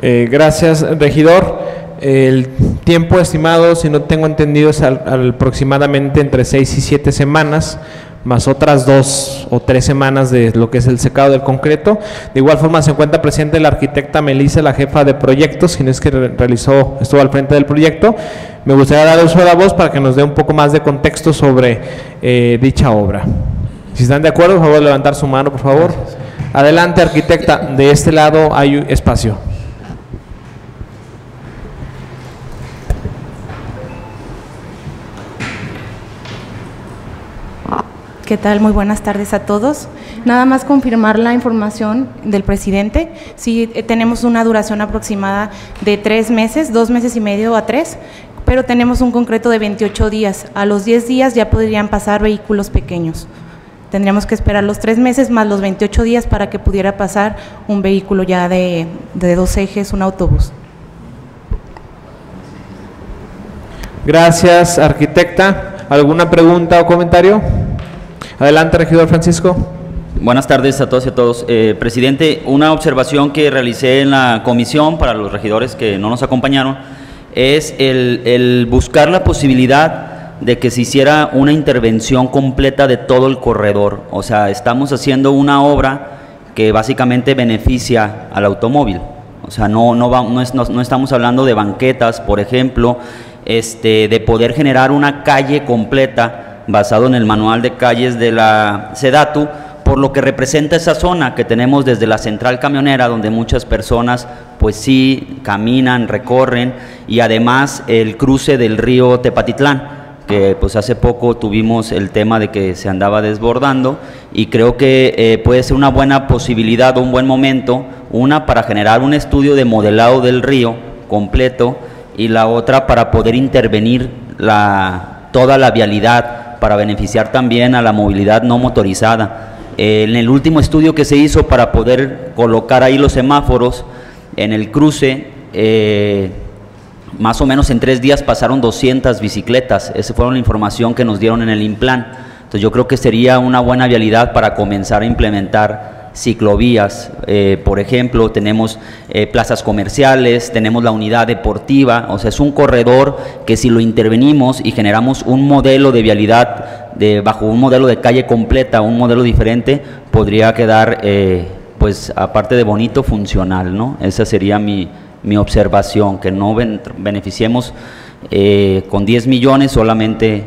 Eh, gracias, regidor. El tiempo estimado, si no tengo entendido, es al- aproximadamente entre seis y siete semanas, más otras dos o tres semanas de lo que es el secado del concreto. De igual forma se encuentra presente la arquitecta Melissa, la jefa de proyectos, quien es que re- realizó, estuvo al frente del proyecto, Me gustaría dar uso de la voz para que nos dé un poco más de contexto sobre eh, dicha obra. Si están de acuerdo, por favor, levantar su mano, por favor. Adelante, arquitecta. De este lado hay espacio. ¿Qué tal? Muy buenas tardes a todos. Nada más confirmar la información del presidente. Sí, eh, tenemos una duración aproximada de tres meses, dos meses y medio a tres, pero tenemos un concreto de 28 días. A los 10 días ya podrían pasar vehículos pequeños. Tendríamos que esperar los tres meses más los 28 días para que pudiera pasar un vehículo ya de, de dos ejes, un autobús. Gracias, arquitecta. ¿Alguna pregunta o comentario? Adelante, regidor Francisco. Buenas tardes a todos y a todos. Eh, presidente, una observación que realicé en la comisión para los regidores que no nos acompañaron es el, el buscar la posibilidad de que se hiciera una intervención completa de todo el corredor. O sea, estamos haciendo una obra que básicamente beneficia al automóvil. O sea, no, no, va, no, es, no, no estamos hablando de banquetas, por ejemplo, este, de poder generar una calle completa basado en el manual de calles de la SEDATU, por lo que representa esa zona que tenemos desde la central camionera, donde muchas personas pues sí caminan, recorren, y además el cruce del río Tepatitlán, que pues hace poco tuvimos el tema de que se andaba desbordando, y creo que eh, puede ser una buena posibilidad o un buen momento, una para generar un estudio de modelado del río completo, y la otra para poder intervenir la, toda la vialidad para beneficiar también a la movilidad no motorizada. En el último estudio que se hizo para poder colocar ahí los semáforos en el cruce, eh, más o menos en tres días pasaron 200 bicicletas. Esa fue la información que nos dieron en el Implan. Entonces yo creo que sería una buena vialidad para comenzar a implementar ciclovías, eh, por ejemplo, tenemos eh, plazas comerciales, tenemos la unidad deportiva, o sea, es un corredor que si lo intervenimos y generamos un modelo de vialidad de, bajo un modelo de calle completa, un modelo diferente, podría quedar, eh, pues, aparte de bonito, funcional, ¿no? Esa sería mi, mi observación, que no ben- beneficiemos con 10 millones solamente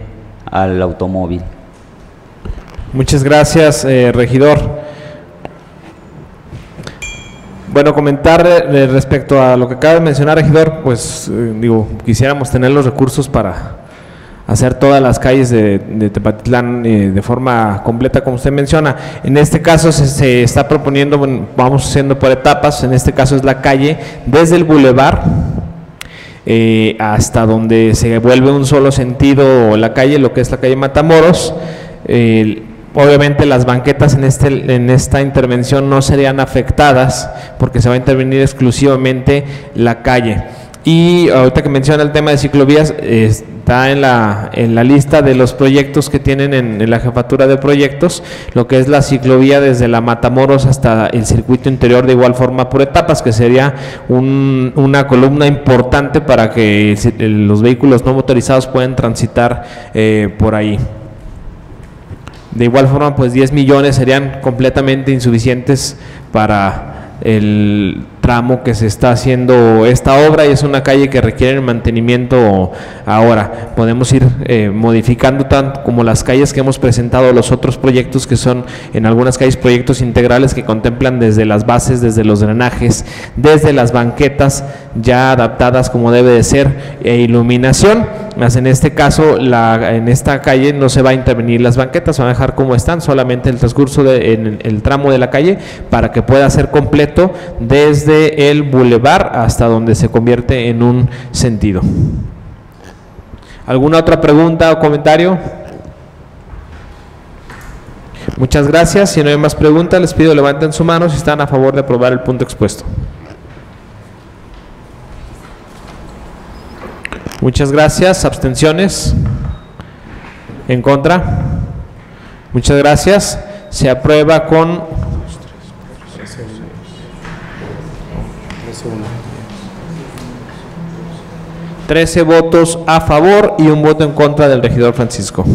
al automóvil. Muchas gracias, regidor. Bueno, comentar eh, respecto a lo que acaba de mencionar, regidor, pues eh, digo, quisiéramos tener los recursos para hacer todas las calles de, de Tepatitlán eh, de forma completa, como usted menciona. En este caso se, está proponiendo, bueno, vamos haciendo por etapas, en este caso es la calle desde el bulevar eh, hasta donde se vuelve un solo sentido la calle, lo que es la calle Matamoros. Obviamente las banquetas en, este, en esta intervención no serían afectadas porque se va a intervenir exclusivamente la calle. Y ahorita que menciona el tema de ciclovías, está en la, en la lista de los proyectos que tienen en, la jefatura de proyectos, lo que es la ciclovía desde la Matamoros hasta el circuito interior de igual forma por etapas, que sería un- una columna importante para que los vehículos no motorizados puedan transitar eh, por ahí. De igual forma, pues 10 millones serían completamente insuficientes para el tramo que se está haciendo esta obra y es una calle que requiere mantenimiento ahora. Podemos ir eh, modificando tanto como las calles que hemos presentado, los otros proyectos que son en algunas calles proyectos integrales que contemplan desde las bases, desde los drenajes, desde las banquetas ya adaptadas como debe de ser e iluminación. Más en este caso, la, en esta calle no se va a intervenir las banquetas, van a dejar como están, solamente el transcurso de, en el tramo de la calle para que pueda ser completo desde el bulevar hasta donde se convierte en un sentido. ¿Alguna otra pregunta o comentario? Muchas gracias. Si no hay más preguntas, les pido levanten su mano si están a favor de aprobar el punto expuesto. Muchas gracias. ¿Abstenciones? ¿En contra? Muchas gracias. Se aprueba con 13 votos a favor y un voto en contra del regidor Francisco.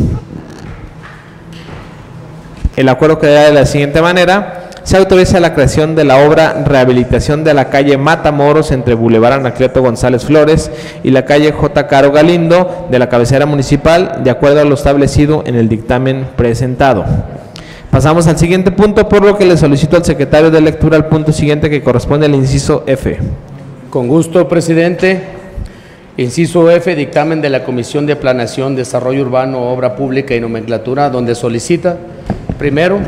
El acuerdo queda de la siguiente manera. se autoriza la creación de la obra rehabilitación de la calle Matamoros entre Boulevard Anacleto González Flores y la calle J. Caro Galindo de la cabecera municipal, de acuerdo a lo establecido en el dictamen presentado. Pasamos al siguiente punto, por lo que le solicito al secretario de lectura al punto siguiente que corresponde al inciso F. Con gusto, presidente. Inciso F, dictamen de la Comisión de Planeación, Desarrollo Urbano, Obra Pública y Nomenclatura, donde solicita, primero,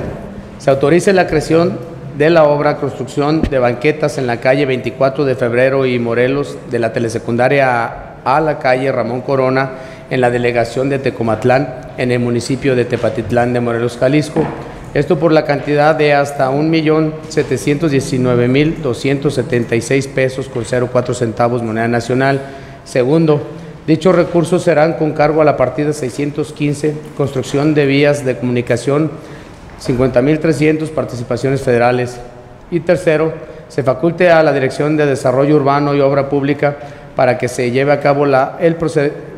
se autorice la creación de la obra construcción de banquetas en la calle 24 de febrero y Morelos, de la telesecundaria a la calle Ramón Corona, en la delegación de Tecomatlán, en el municipio de Tepatitlán de Morelos, Jalisco. Esto por la cantidad de hasta 1.719.276 pesos con 0,4 centavos moneda nacional. Segundo, dichos recursos serán con cargo a la partida 615, construcción de vías de comunicación, 50.300 participaciones federales. Y tercero, se faculte a la Dirección de Desarrollo Urbano y Obra Pública para que se lleve a cabo el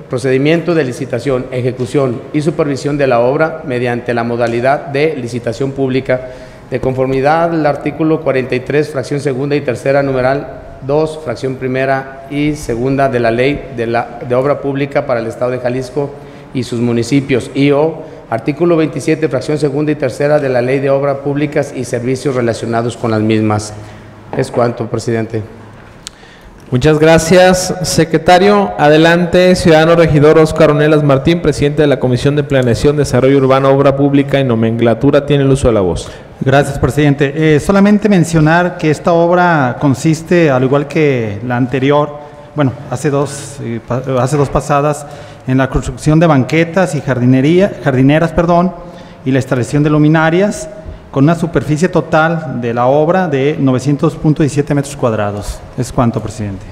procedimiento de licitación, ejecución y supervisión de la obra mediante la modalidad de licitación pública de conformidad al artículo 43, fracción segunda y tercera, numeral 2, fracción primera y segunda de la Ley de, la, de Obra Pública para el Estado de Jalisco y sus municipios y o artículo 27, fracción segunda y tercera de la Ley de Obras Públicas y servicios relacionados con las mismas. Es cuanto, presidente. Muchas gracias, secretario. Adelante, ciudadano regidor Oscar Onelas Martín, presidente de la Comisión de Planeación, Desarrollo Urbano, Obra Pública y Nomenclatura, tiene el uso de la voz. Gracias, presidente. Eh, solamente mencionar que esta obra consiste, al igual que la anterior, bueno, hace dos, eh, hace dos pasadas, en la construcción de banquetas y jardinería, jardineras, perdón, y la instalación de luminarias con una superficie total de la obra de 900.17 metros cuadrados. Es cuanto, presidente.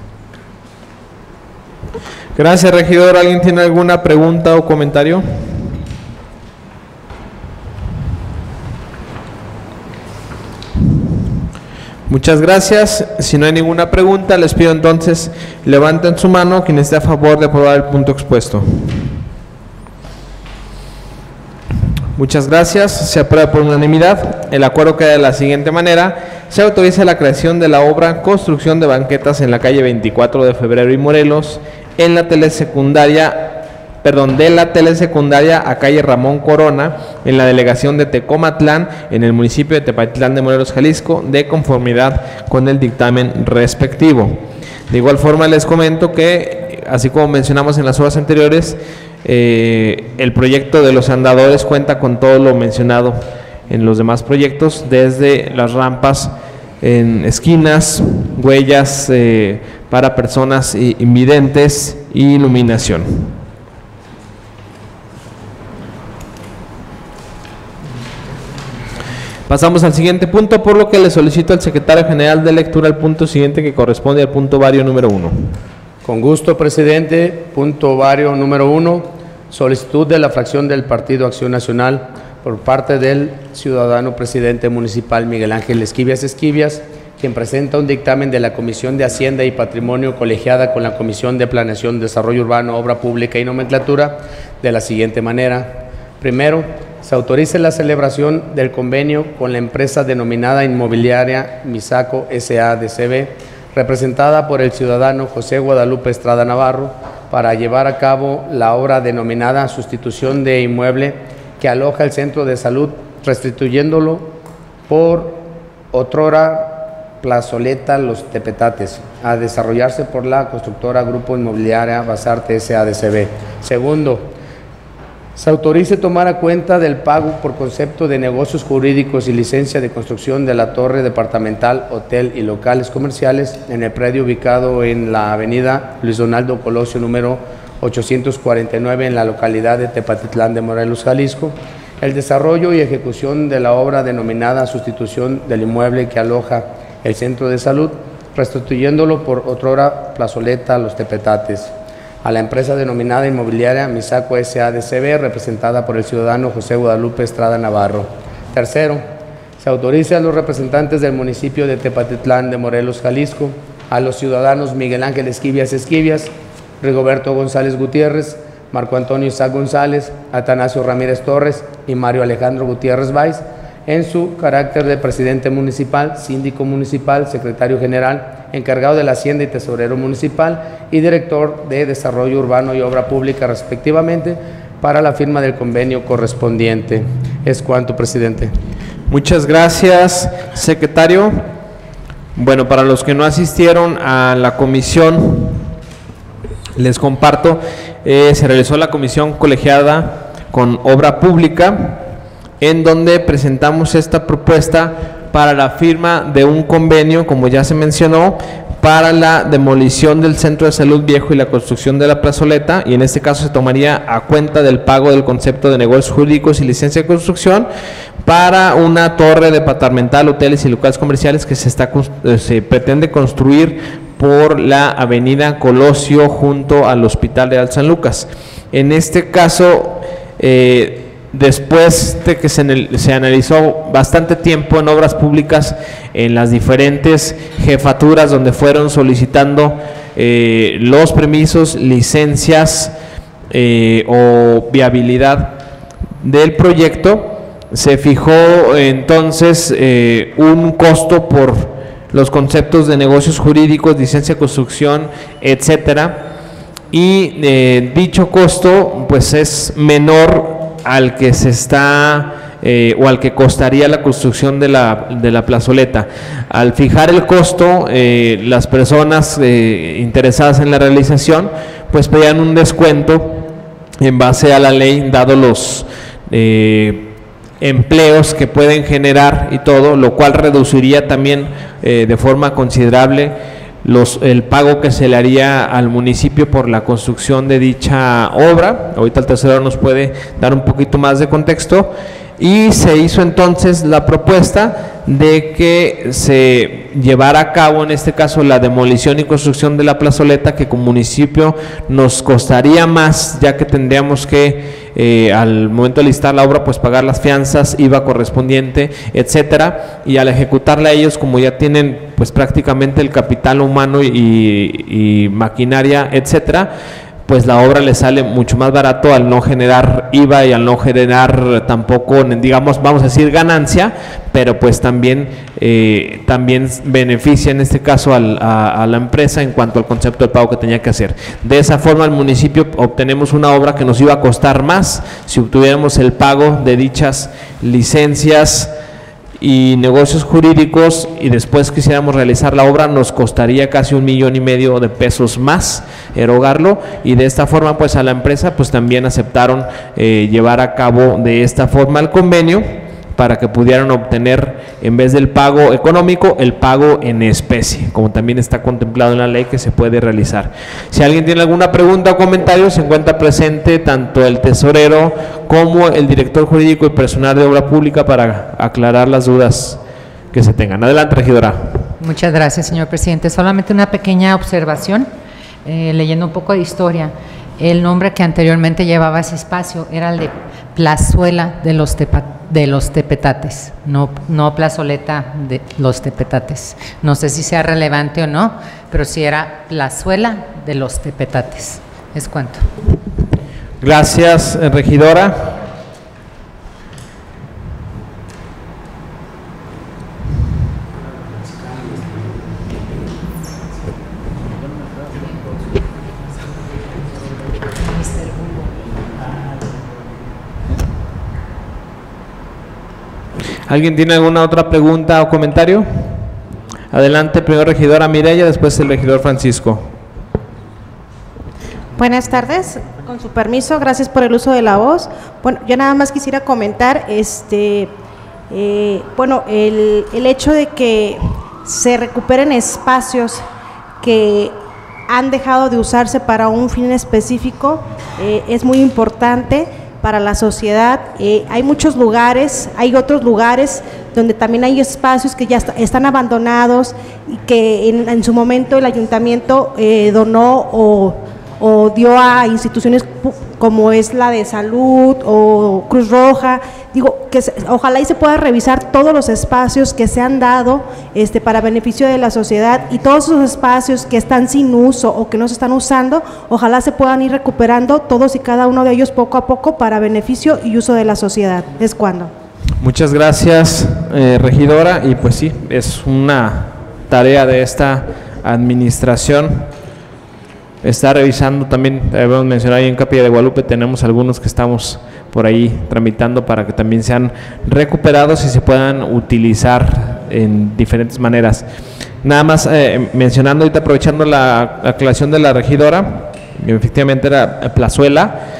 Gracias, regidor. ¿Alguien tiene alguna pregunta o comentario? Muchas gracias. Si no hay ninguna pregunta, les pido entonces levanten su mano quien esté a favor de aprobar el punto expuesto. Muchas gracias. Se aprueba por unanimidad. El acuerdo queda de la siguiente manera. Se autoriza la creación de la obra Construcción de banquetas en la calle 24 de febrero y Morelos, en la telesecundaria, perdón, de la telesecundaria a calle Ramón Corona, en la delegación de Tecomatlán, en el municipio de Tepatitlán de Morelos, Jalisco, de conformidad con el dictamen respectivo. De igual forma les comento que, así como mencionamos en las horas anteriores, eh, el proyecto de los andadores cuenta con todo lo mencionado en los demás proyectos, desde las rampas en esquinas, huellas eh, para personas invidentes y iluminación. Pasamos al siguiente punto, por lo que le solicito al secretario general de lectura el punto siguiente que corresponde al punto vario número uno. Con gusto, presidente. Punto vario número uno. Solicitud de la fracción del Partido Acción Nacional por parte del ciudadano presidente municipal Miguel Ángel Esquivias Esquivias, quien presenta un dictamen de la Comisión de Hacienda y Patrimonio colegiada con la Comisión de Planeación, Desarrollo Urbano, Obra Pública y Nomenclatura de la siguiente manera. Primero, se autorice la celebración del convenio con la empresa denominada inmobiliaria Misaco SADCB representada por el ciudadano José Guadalupe Estrada Navarro, para llevar a cabo la obra denominada sustitución de inmueble que aloja el centro de salud, restituyéndolo por otrora plazoleta Los Tepetates, a desarrollarse por la constructora Grupo Inmobiliaria Basarte SADCB. Segundo, se autorice tomar a cuenta del pago por concepto de negocios jurídicos y licencia de construcción de la torre departamental, hotel y locales comerciales en el predio ubicado en la avenida Luis Donaldo Colosio número 849 en la localidad de Tepatitlán de Morelos, Jalisco. El desarrollo y ejecución de la obra denominada sustitución del inmueble que aloja el centro de salud, restituyéndolo por otrora plazoleta Los Tepetates a la empresa denominada inmobiliaria Misaco SADCB, representada por el ciudadano José Guadalupe Estrada Navarro. Tercero, se autoriza a los representantes del municipio de Tepatitlán de Morelos, Jalisco, a los ciudadanos Miguel Ángel Esquivias Esquivias, Rigoberto González Gutiérrez, Marco Antonio Isaac González, Atanasio Ramírez Torres y Mario Alejandro Gutiérrez Valls, en su carácter de presidente municipal, síndico municipal, secretario general, encargado de la Hacienda y tesorero municipal y director de Desarrollo Urbano y Obra Pública respectivamente para la firma del convenio correspondiente. Es cuanto, presidente. Muchas gracias, secretario. Bueno, para los que no asistieron a la comisión, les comparto, eh, se realizó la comisión colegiada con obra pública, en donde presentamos esta propuesta para la firma de un convenio, como ya se mencionó, para la demolición del centro de salud viejo y la construcción de la plazoleta, y en este caso se tomaría a cuenta del pago del concepto de negocios jurídicos y licencia de construcción para una torre departamental, hoteles y locales comerciales que se, está, eh, se pretende construir por la avenida Colosio junto al Hospital de San Lucas. En este caso, eh, después de que se, analizó bastante tiempo en obras públicas en las diferentes jefaturas donde fueron solicitando eh, los permisos, licencias eh, o viabilidad del proyecto, se fijó entonces eh, un costo por los conceptos de negocios jurídicos, licencia de construcción, etcétera, y dicho costo pues es menor al que se está eh, o al que costaría la construcción de la, de la plazoleta. Al fijar el costo, eh, las personas eh, interesadas en la realización pues pedían un descuento en base a la ley, dado los empleos que pueden generar y todo, lo cual reduciría también de forma considerable los, el pago que se le haría al municipio por la construcción de dicha obra. Ahorita el tercero nos puede dar un poquito más de contexto. Y se hizo entonces la propuesta de que se llevara a cabo, en este caso, la demolición y construcción de la plazoleta, que como municipio nos costaría más, ya que tendríamos que, eh, al momento de listar la obra, pues pagar las fianzas, IVA correspondiente, etcétera, y al ejecutarla ellos, como ya tienen pues prácticamente el capital humano y, y maquinaria, etcétera, pues la obra le sale mucho más barato al no generar IVA y al no generar tampoco, digamos, vamos a decir ganancia, pero pues también, eh, también beneficia en este caso a, a, la empresa en cuanto al concepto de pago que tenía que hacer. De esa forma, al municipio obtenemos una obra que nos iba a costar más si obtuviéramos el pago de dichas licencias y negocios jurídicos y después quisiéramos realizar la obra nos costaría casi un millón y medio de pesos más erogarlo y de esta forma pues a la empresa pues también aceptaron eh, llevar a cabo de esta forma el convenio para que pudieran obtener, en vez del pago económico, el pago en especie, como también está contemplado en la ley que se puede realizar. Si alguien tiene alguna pregunta o comentario, se encuentra presente tanto el tesorero como el director jurídico y personal de obra pública para aclarar las dudas que se tengan. Adelante, regidora. Muchas gracias, señor presidente. Solamente una pequeña observación, eh, leyendo un poco de historia. El nombre que anteriormente llevaba ese espacio era el de Plazuela de los, de los Tepetates, no, no Plazoleta de los Tepetates. No sé si sea relevante o no, pero si era Plazuela de los Tepetates. Es cuanto. Gracias, regidora. ¿Alguien tiene alguna otra pregunta o comentario? Adelante, primero regidora Mireya, después el regidor Francisco. Buenas tardes, con su permiso, gracias por el uso de la voz. Bueno, yo nada más quisiera comentar, este, eh, bueno, el, el hecho de que se recuperen espacios que han dejado de usarse para un fin específico eh, es muy importante para la sociedad. Eh, hay muchos lugares, hay otros lugares donde también hay espacios que ya están abandonados y que en, su momento el ayuntamiento eh, donó o o dio a instituciones como es la de salud o Cruz Roja, digo que ojalá y se pueda revisar todos los espacios que se han dado este para beneficio de la sociedad y todos esos espacios que están sin uso o que no se están usando, ojalá se puedan ir recuperando todos y cada uno de ellos poco a poco para beneficio y uso de la sociedad. Es cuando. Muchas gracias, eh, regidora. Y pues sí, es una tarea de esta administración. Está revisando también, habíamos mencionado ahí en Capilla de Guadalupe, tenemos algunos que estamos por ahí tramitando para que también sean recuperados y se puedan utilizar en diferentes maneras. Nada más eh, mencionando ahorita, aprovechando la aclaración de la regidora, efectivamente era Plazuela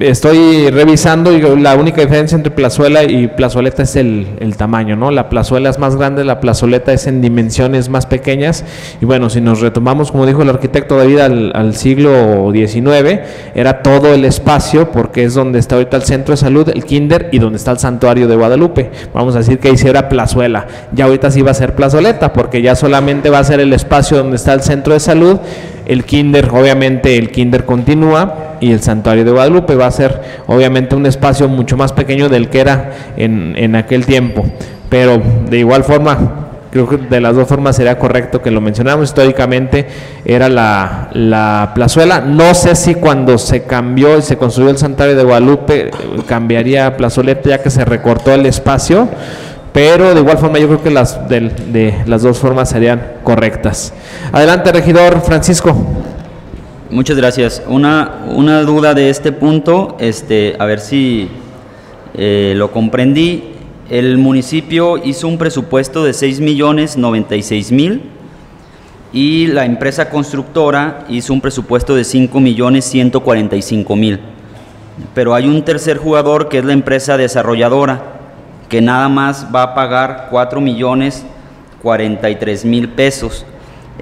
estoy revisando y la única diferencia entre plazuela y plazoleta es el, el, tamaño, ¿no? La plazuela es más grande, la plazoleta es en dimensiones más pequeñas. Y bueno, si nos retomamos, como dijo el arquitecto David, al, al siglo XIX, era todo el espacio, porque es donde está ahorita el centro de salud, el kinder, y donde está el santuario de Guadalupe. Vamos a decir que ahí sí era plazuela. Ya ahorita sí va a ser plazoleta, porque ya solamente va a ser el espacio donde está el centro de salud el kinder, obviamente el kinder continúa y el santuario de Guadalupe va a ser obviamente un espacio mucho más pequeño del que era en, en aquel tiempo. Pero de igual forma, creo que de las dos formas sería correcto que lo mencionamos. Históricamente era la, la plazuela. No sé si cuando se cambió y se construyó el santuario de Guadalupe cambiaría a plazoleta ya que se recortó el espacio pero de igual forma yo creo que las de, de, las dos formas serían correctas. Adelante, regidor Francisco. Muchas gracias. Una, una duda de este punto, este, a ver si eh, lo comprendí. El municipio hizo un presupuesto de 6 millones 96 mil y la empresa constructora hizo un presupuesto de 5 millones 145 mil. Pero hay un tercer jugador que es la empresa desarrolladora que nada más va a pagar 4 millones 43 mil pesos.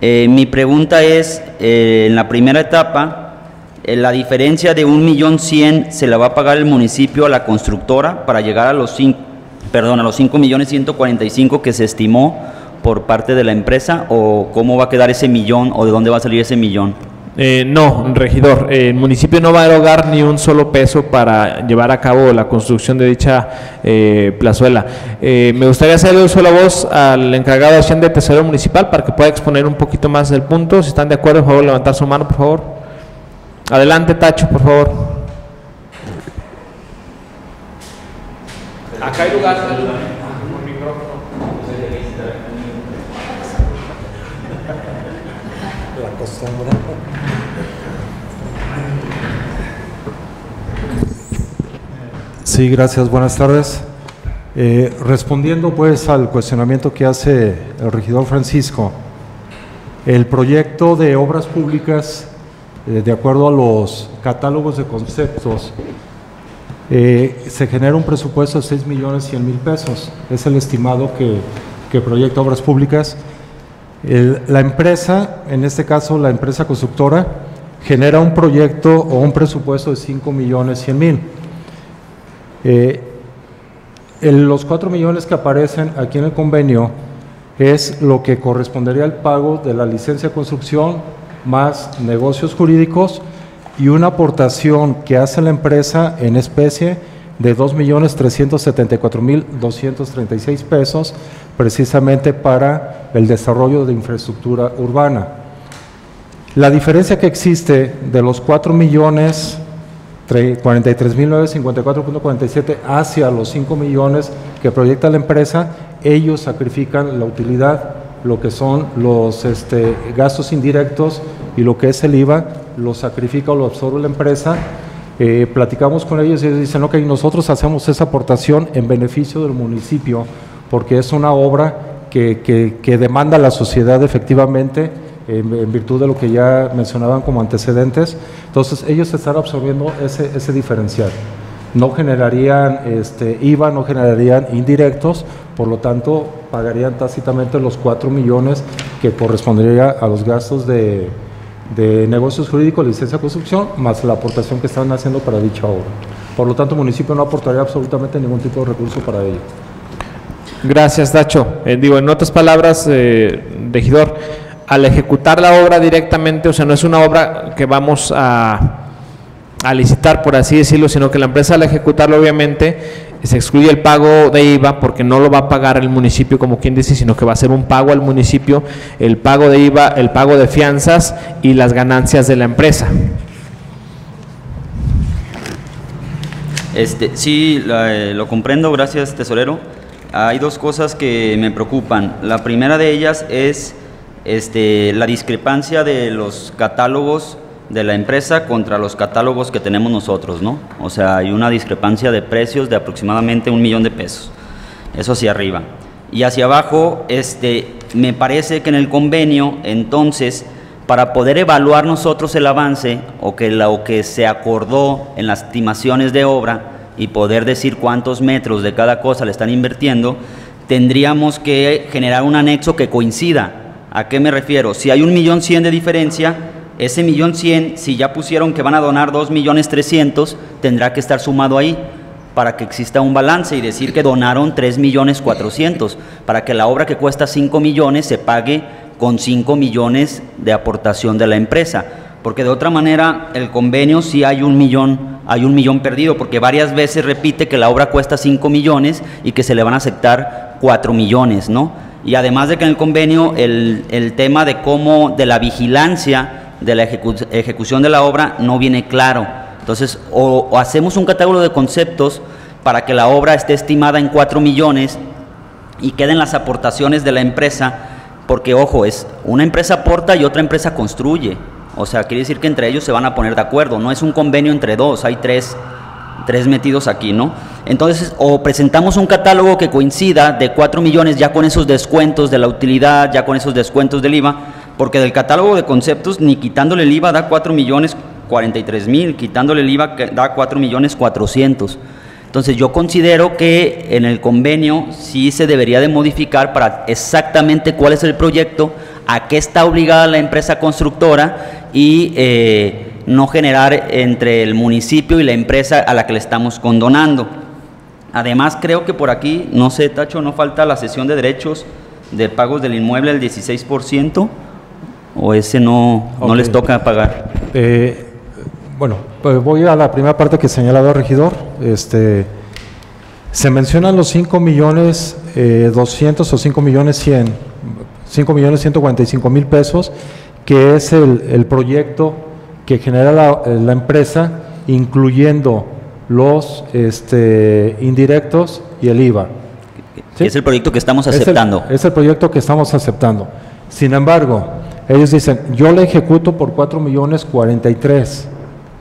Eh, mi pregunta es, eh, en la primera etapa, eh, la diferencia de un millón cien se la va a pagar el municipio a la constructora para llegar a los 5, perdón, a los 5 millones 145 que se estimó por parte de la empresa o cómo va a quedar ese millón o de dónde va a salir ese millón. Eh, no, regidor, eh, el municipio no va a erogar ni un solo peso para llevar a cabo la construcción de dicha eh, plazuela. Eh, me gustaría hacerle uso de la voz al encargado de Hacienda de Tesoro Municipal para que pueda exponer un poquito más del punto. Si están de acuerdo, por favor, levantar su mano, por favor. Adelante, Tacho, por favor. Acá hay lugar. La Sí, gracias, buenas tardes. Eh, respondiendo pues al cuestionamiento que hace el regidor Francisco, el proyecto de obras públicas, eh, de acuerdo a los catálogos de conceptos, eh, se genera un presupuesto de 6 millones 100 mil pesos. Es el estimado que, que proyecta obras públicas. El, la empresa, en este caso la empresa constructora, genera un proyecto o un presupuesto de 5 millones 100 mil. Eh, los 4 millones que aparecen aquí en el convenio es lo que correspondería al pago de la licencia de construcción más negocios jurídicos y una aportación que hace la empresa en especie de 2.374.236 pesos precisamente para el desarrollo de infraestructura urbana. La diferencia que existe de los 4 millones 43.954.47 hacia los 5 millones que proyecta la empresa, ellos sacrifican la utilidad, lo que son los este, gastos indirectos y lo que es el IVA, lo sacrifica o lo absorbe la empresa. Eh, platicamos con ellos y ellos dicen, ok, nosotros hacemos esa aportación en beneficio del municipio porque es una obra que, que, que demanda la sociedad efectivamente en, en, virtud de lo que ya mencionaban como antecedentes. Entonces, ellos están absorbiendo ese, ese diferencial. No generarían este, IVA, no generarían indirectos, por lo tanto, pagarían tácitamente los 4 millones que correspondería a los gastos de, de negocios jurídicos, licencia de construcción, más la aportación que están haciendo para dicha obra. Por lo tanto, el municipio no aportaría absolutamente ningún tipo de recurso para ello. Gracias, Dacho. Eh, digo, en otras palabras, eh, regidor, al ejecutar la obra directamente, o sea, no es una obra que vamos a, a licitar, por así decirlo, sino que la empresa al ejecutarlo, obviamente, se excluye el pago de IVA porque no lo va a pagar el municipio, como quien dice, sino que va a ser un pago al municipio, el pago de IVA, el pago de fianzas y las ganancias de la empresa. Este, sí, eh, lo comprendo, gracias tesorero. Hay dos cosas que me preocupan. La primera de ellas es este, la discrepancia de los catálogos de la empresa contra los catálogos que tenemos nosotros, ¿no? O sea, hay una discrepancia de precios de aproximadamente un millón de pesos. Eso hacia arriba. Y hacia abajo, este, me parece que en el convenio, entonces, para poder evaluar nosotros el avance o que lo que se acordó en las estimaciones de obra y poder decir cuántos metros de cada cosa le están invirtiendo, tendríamos que generar un anexo que coincida. ¿A qué me refiero? Si hay un millón cien de diferencia, ese millón cien, si ya pusieron que van a donar dos millones trescientos, tendrá que estar sumado ahí para que exista un balance y decir que donaron 3 millones 400, para que la obra que cuesta 5 millones se pague con 5 millones de aportación de la empresa, porque de otra manera el convenio sí hay un millón, hay un millón perdido, porque varias veces repite que la obra cuesta 5 millones y que se le van a aceptar 4 millones, ¿no? Y además de que en el convenio el, el tema de cómo, de la vigilancia de la ejecu- ejecución de la obra no viene claro. Entonces, o, o hacemos un catálogo de conceptos para que la obra esté estimada en 4 millones y queden las aportaciones de la empresa, porque ojo, es una empresa aporta y otra empresa construye. O sea, quiere decir que entre ellos se van a poner de acuerdo, no es un convenio entre dos, hay tres, tres metidos aquí, ¿no? Entonces, o presentamos un catálogo que coincida de 4 millones ya con esos descuentos de la utilidad, ya con esos descuentos del IVA, porque del catálogo de conceptos ni quitándole el IVA da 4 millones 43 mil, quitándole el IVA da 4 millones 400. Entonces yo considero que en el convenio sí se debería de modificar para exactamente cuál es el proyecto, a qué está obligada la empresa constructora y eh, no generar entre el municipio y la empresa a la que le estamos condonando. Además creo que por aquí, no sé, Tacho, no falta la cesión de derechos de pagos del inmueble al 16% o ese no, no les toca pagar. Eh, bueno, pues voy a la primera parte que señalaba el regidor. Este, se mencionan los 5 millones eh, 200 o 5 millones 100, 5 millones 145 mil pesos, que es el, el proyecto que genera la, eh, la empresa, incluyendo los este, indirectos y el IVA. ¿Sí? Es el proyecto que estamos Es el- aceptando. Es el, proyecto que estamos aceptando. Sin embargo, ellos dicen, yo le ejecuto por 4 millones 43,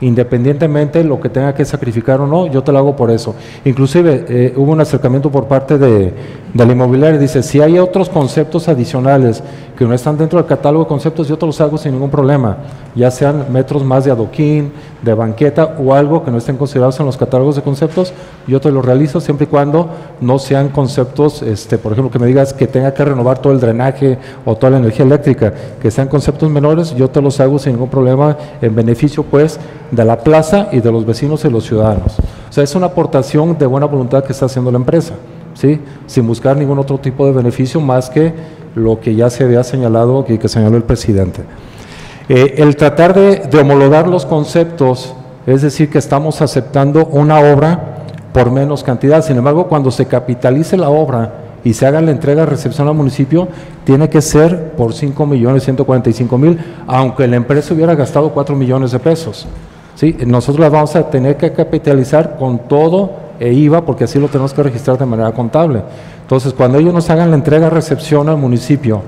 independientemente lo que tenga que sacrificar o no, yo te lo hago por eso. Inclusive eh, hubo un acercamiento por parte de, de la inmobiliaria, dice, si hay otros conceptos adicionales que no están dentro del catálogo de conceptos, yo te los hago sin ningún problema, ya sean metros más de adoquín, de banqueta o algo que no estén considerados en los catálogos de conceptos, yo te lo realizo siempre y cuando no sean conceptos, este, por ejemplo, que me digas que tenga que renovar todo el drenaje o toda la energía eléctrica, que sean conceptos menores, yo te los hago sin ningún problema en beneficio pues de la plaza y de los vecinos y los ciudadanos. O sea, es una aportación de buena voluntad que está haciendo la empresa, ¿sí? Sin buscar ningún otro tipo de beneficio más que lo que ya se había señalado y que señaló el presidente. Eh, el tratar de, de homologar los conceptos, es decir, que estamos aceptando una obra por menos cantidad. Sin embargo, cuando se capitalice la obra y se haga la entrega recepción al municipio, tiene que ser por 5 millones 145 mil, aunque la empresa hubiera gastado 4 millones de pesos. ¿Sí? Nosotros las vamos a tener que capitalizar con todo e IVA, porque así lo tenemos que registrar de manera contable. Entonces, cuando ellos nos hagan la entrega recepción al municipio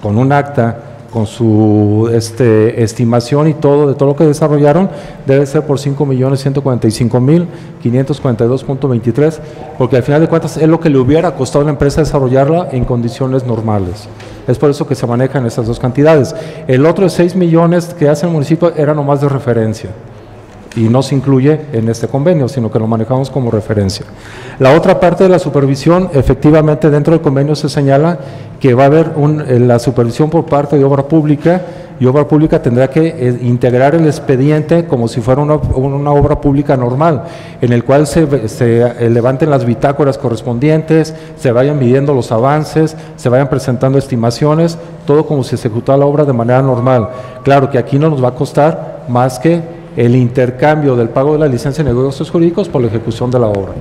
con un acta, con su este, estimación y todo, de todo lo que desarrollaron, debe ser por 5 millones 145 mil 542.23, porque al final de cuentas es lo que le hubiera costado a la empresa desarrollarla en condiciones normales. Es por eso que se manejan esas dos cantidades. El otro de 6 millones que hace el municipio era nomás de referencia y no se incluye en este convenio, sino que lo manejamos como referencia. La otra parte de la supervisión, efectivamente dentro del convenio se señala que va a haber eh, la supervisión por parte de obra pública y obra pública tendrá que eh, integrar el expediente como si fuera una, obra pública normal, en el cual se, se, eh, levanten las bitácoras correspondientes, se vayan midiendo los avances, se vayan presentando estimaciones, todo como si ejecutara la obra de manera normal. Claro que aquí no nos va a costar más que el intercambio del pago de la licencia de negocios jurídicos por la ejecución de la obra.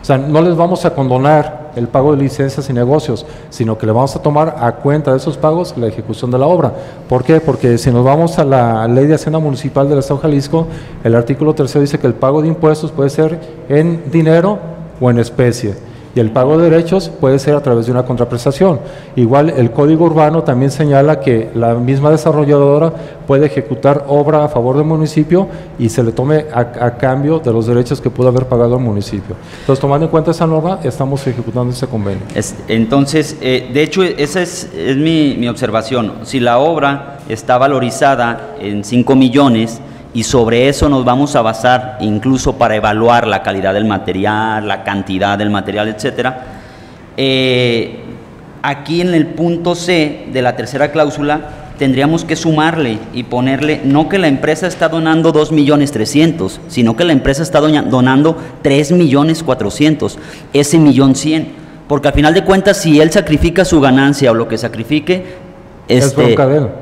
O sea, no les vamos a condonar el pago de licencias y negocios, sino que le vamos a tomar a cuenta de esos pagos la ejecución de la obra. ¿Por qué? Porque si nos vamos a la ley de Hacienda Municipal del Estado de Jalisco, el artículo tercero dice que el pago de impuestos puede ser en dinero o en especie y el pago de derechos puede ser a través de una contraprestación. Igual el Código Urbano también señala que la misma desarrolladora puede ejecutar obra a favor del municipio y se le tome a, cambio de los derechos que pudo haber pagado el municipio. Entonces, tomando en cuenta esa norma, estamos ejecutando ese convenio. entonces, eh, de hecho, esa es, mi, mi observación. Si la obra está valorizada en 5 millones, y sobre eso nos vamos a basar incluso para evaluar la calidad del material, la cantidad del material, etcétera. Eh, aquí en el punto C de la tercera cláusula tendríamos que sumarle y ponerle no que la empresa está donando 2 millones 300, sino que la empresa está donando 3 millones 400, ese millón 100. Porque al final de cuentas, si él sacrifica su ganancia o lo que sacrifique, este,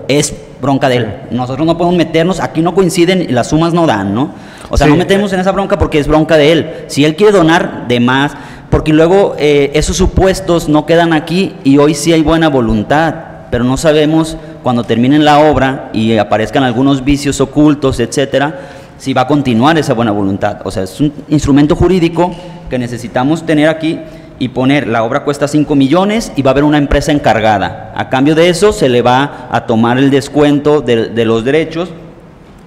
es bronca de él. Nosotros no podemos meternos, aquí no coinciden, las sumas no dan, ¿no? O sea, no metemos en esa bronca porque es bronca de él. Si él quiere donar de más, porque luego eh, esos supuestos no quedan aquí y hoy sí hay buena voluntad, pero no sabemos cuando terminen la obra y aparezcan algunos vicios ocultos, etcétera, si va a continuar esa buena voluntad. O sea, es un instrumento jurídico que necesitamos tener aquí y poner la obra cuesta 5 millones y va a haber una empresa encargada. A cambio de eso se le va a tomar el descuento de, los derechos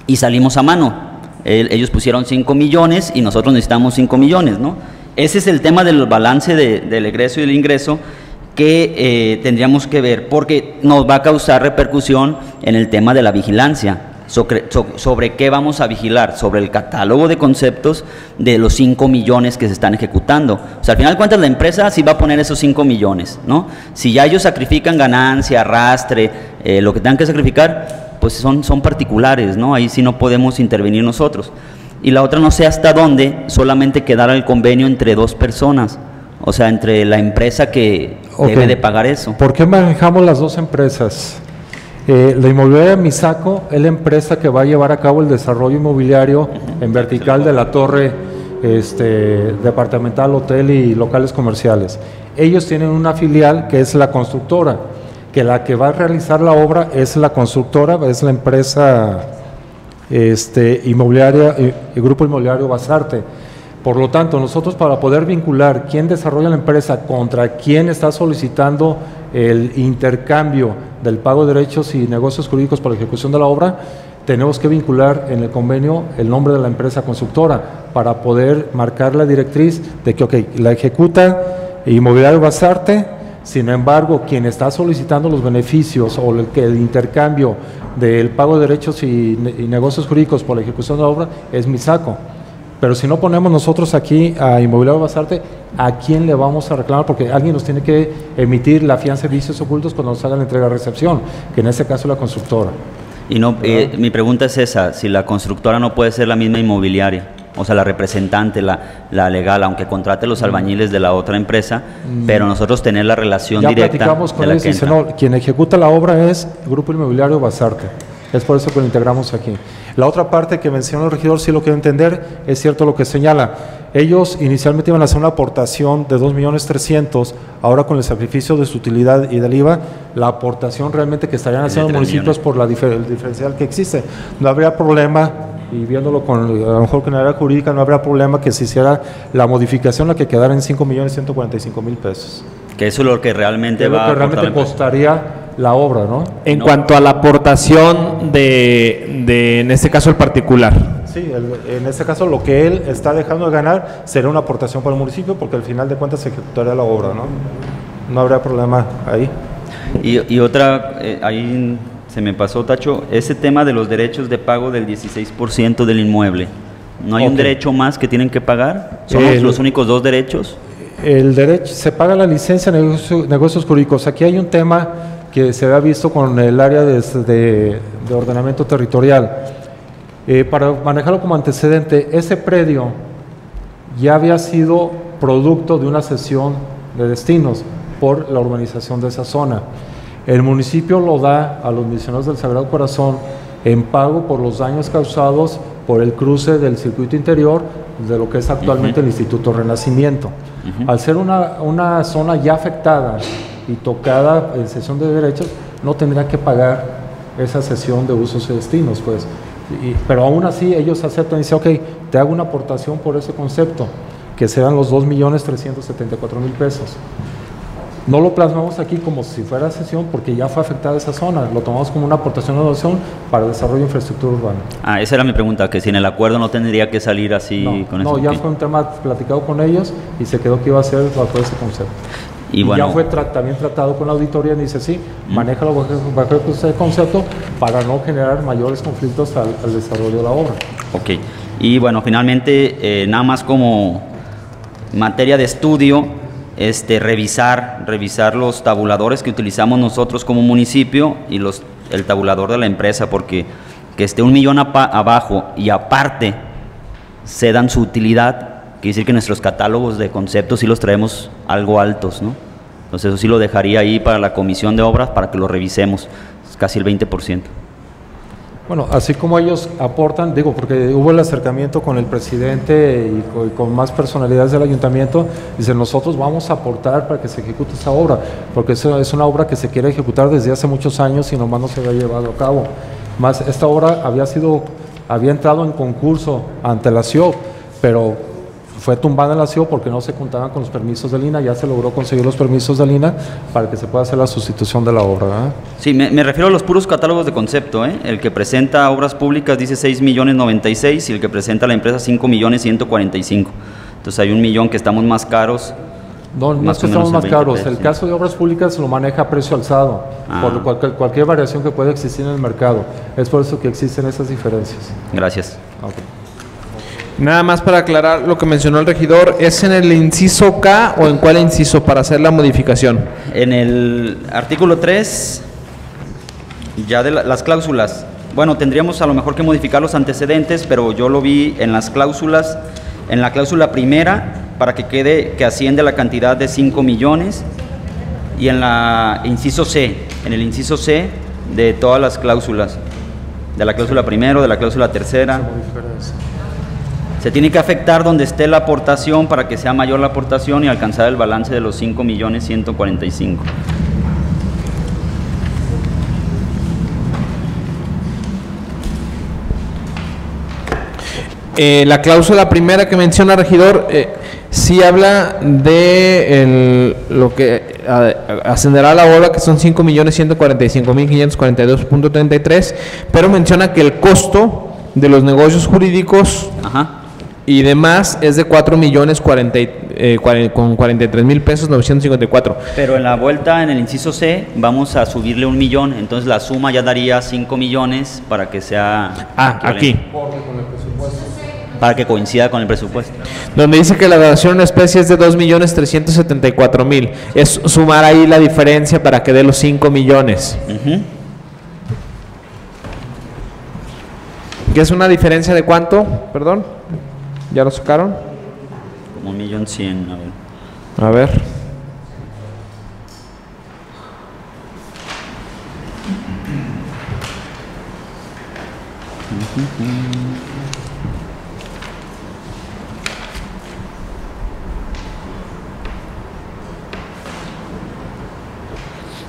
y salimos a mano. ellos pusieron 5 millones y nosotros necesitamos 5 millones, ¿no? Ese es el tema del balance del egreso y del ingreso que eh, tendríamos que ver porque nos va a causar repercusión en el tema de la vigilancia sobre, qué vamos a vigilar, sobre el catálogo de conceptos de los 5 millones que se están ejecutando. O sea, al final de cuentas la empresa sí va a poner esos 5 millones, ¿no? Si ya ellos sacrifican ganancia, arrastre, eh, lo que tengan que sacrificar, pues son, son particulares, ¿no? Ahí sí no podemos intervenir nosotros. Y la otra no sé hasta dónde solamente quedara el convenio entre dos personas. O sea, entre la empresa que debe de pagar eso. ¿Por qué manejamos las dos empresas? Eh, la inmobiliaria Misaco es la empresa que va a llevar a cabo el desarrollo inmobiliario en vertical de la torre este, departamental, hotel y locales comerciales. Ellos tienen una filial que es la constructora, que la que va a realizar la obra es la constructora, es la empresa este, inmobiliaria, el eh, Grupo Inmobiliario Basarte. Por lo tanto, nosotros para poder vincular quién desarrolla la empresa contra quién está solicitando el intercambio del pago de derechos y negocios jurídicos por la ejecución de la obra, tenemos que vincular en el convenio el nombre de la empresa constructora para poder marcar la directriz de que, ok, la ejecuta Inmobiliario Basarte, sin embargo, quien está solicitando los beneficios o el, el intercambio del pago de derechos y, y negocios jurídicos por la ejecución de la obra es Misaco. Pero si no ponemos nosotros aquí a Inmobiliario Basarte, ¿a quién le vamos a reclamar? Porque alguien nos tiene que emitir la fianza de vicios ocultos cuando nos haga la entrega-recepción, que en este caso es la constructora. Y no, eh, mi pregunta es esa, si la constructora no puede ser la misma inmobiliaria, o sea, la representante, la, la legal, aunque contrate los mm. albañiles de la otra empresa, mm. pero nosotros tener la relación ya directa. platicamos con ellos y no, quien ejecuta la obra es Grupo Inmobiliario Basarte. Es por eso que lo integramos aquí. La otra parte que mencionó el regidor, sí lo quiero entender, es cierto lo que señala. Ellos inicialmente iban a hacer una aportación de 2.300.000, ahora con el sacrificio de su utilidad y del IVA, la aportación realmente que estarían haciendo los municipios por la el diferencial que existe. No habría problema, y viéndolo con a lo mejor con la área jurídica, no habría problema que se hiciera la modificación, la que quedara en 5.145.000 pesos. Que eso es lo que realmente va lo que realmente costaría la obra, ¿no? En cuanto a la aportación de, de, en este caso, el particular. Sí, en este caso lo que él está dejando de ganar será una aportación para el municipio porque al final de cuentas se ejecutaría la obra, ¿no? No habrá problema ahí. Y, y otra, eh, ahí se me pasó, Tacho, ese tema de los derechos de pago del 16% del inmueble. ¿No hay un derecho más que tienen que pagar? ¿Somos los únicos dos derechos? El derecho, se paga la licencia de negocios, negocios jurídicos. Aquí hay un tema que se había visto con el área de, ordenamiento territorial. Eh, para manejarlo como antecedente, ese predio ya había sido producto de una sesión de destinos por la urbanización de esa zona. El municipio lo da a los misioneros del Sagrado Corazón en pago por los daños causados por el cruce del circuito interior de lo que es actualmente el Instituto Renacimiento. Al ser una, una zona ya afectada y tocada en sesión de derechos, no tendría que pagar esa sesión de usos y destinos, pues. Y- pero aún así ellos aceptan y dicen, ok, te hago una aportación por ese concepto, que serán los 2.374.000 pesos. No lo plasmamos aquí como si fuera sesión porque ya fue afectada esa zona, lo tomamos como una aportación de donación para el desarrollo de infraestructura urbana. Ah, esa era mi pregunta, que si en el acuerdo no tendría que salir así No, con no, eso. ya Ok. fue un tema platicado con ellos y se quedó que iba a ser bajo ese concepto. Y Y, bueno- ya fue tra- también tratado con la auditoría y dice, sí, manéjalo bajo, bajo ese concepto para no generar mayores conflictos al, al desarrollo de la obra. Ok. Y bueno, finalmente, eh, nada más como materia de estudio, este, revisar, revisar los tabuladores que utilizamos nosotros como municipio y los, el tabulador de la empresa, porque que esté un millón abajo y aparte cedan su utilidad, quiere decir que nuestros catálogos de conceptos sí los traemos algo altos, ¿no? Entonces eso sí lo dejaría ahí para la comisión de obras para que lo revisemos, es casi el 20%. Bueno, así como ellos aportan, digo, porque hubo el acercamiento con el presidente y co- y con, más personalidades del ayuntamiento, dicen, nosotros vamos a aportar para que se ejecute esa obra, porque eso es una obra que se quiere ejecutar desde hace muchos años y nomás no se había llevado a cabo. Más, esta obra había sido, había entrado en concurso ante la CIO, pero fue tumbada en la CIO porque no se contaban con los permisos de Lina, ya se logró conseguir los permisos de Lina para que se pueda hacer la sustitución de la obra. ¿verdad? Sí, me, me refiero a los puros catálogos de concepto. ¿eh? El que presenta obras públicas dice 6 millones 96 y el que presenta la empresa 5 millones 145. Entonces hay un millón que estamos más caros. No, Más que estamos más caros. 20%, El sí. caso de obras públicas lo maneja a precio alzado, Ah. por cualquier, cualquier variación que pueda existir en el mercado. Es por eso que existen esas diferencias. Gracias. Ok. Nada más para aclarar lo que mencionó el regidor, ¿es en el inciso K o en cuál inciso para hacer la modificación? En el artículo 3, ya de la- las cláusulas. Bueno, tendríamos a lo mejor que modificar los antecedentes, pero yo lo vi en las cláusulas, en la cláusula primera, para que quede que asciende la cantidad de 5 millones, y en la inciso C, en el inciso C de todas las cláusulas, de la cláusula primero, de la cláusula tercera. Se tiene que afectar donde esté la aportación para que sea mayor la aportación y alcanzar el balance de los 5 millones 145. Eh, la cláusula primera que menciona regidor eh, sí habla de el- lo que a- ascenderá a la obra que son 5.145.542.33 pero menciona que el costo de los negocios jurídicos Ajá. Y demás es de 4 millones 40 y- eh, cuare- con 43 mil pesos 954 Pero en la vuelta, en el inciso C, vamos a subirle un millón, entonces la suma ya daría 5 millones para que sea... ah aquí Para que coincida con el presupuesto. donde dice que la donación en especie es de 2 millones 374 mil es sumar ahí la diferencia para que dé los 5 millones Ujú. ¿Que es una diferencia de cuánto? Perdón. ¿Ya lo sacaron? Como un millón cien, a ver. A ver.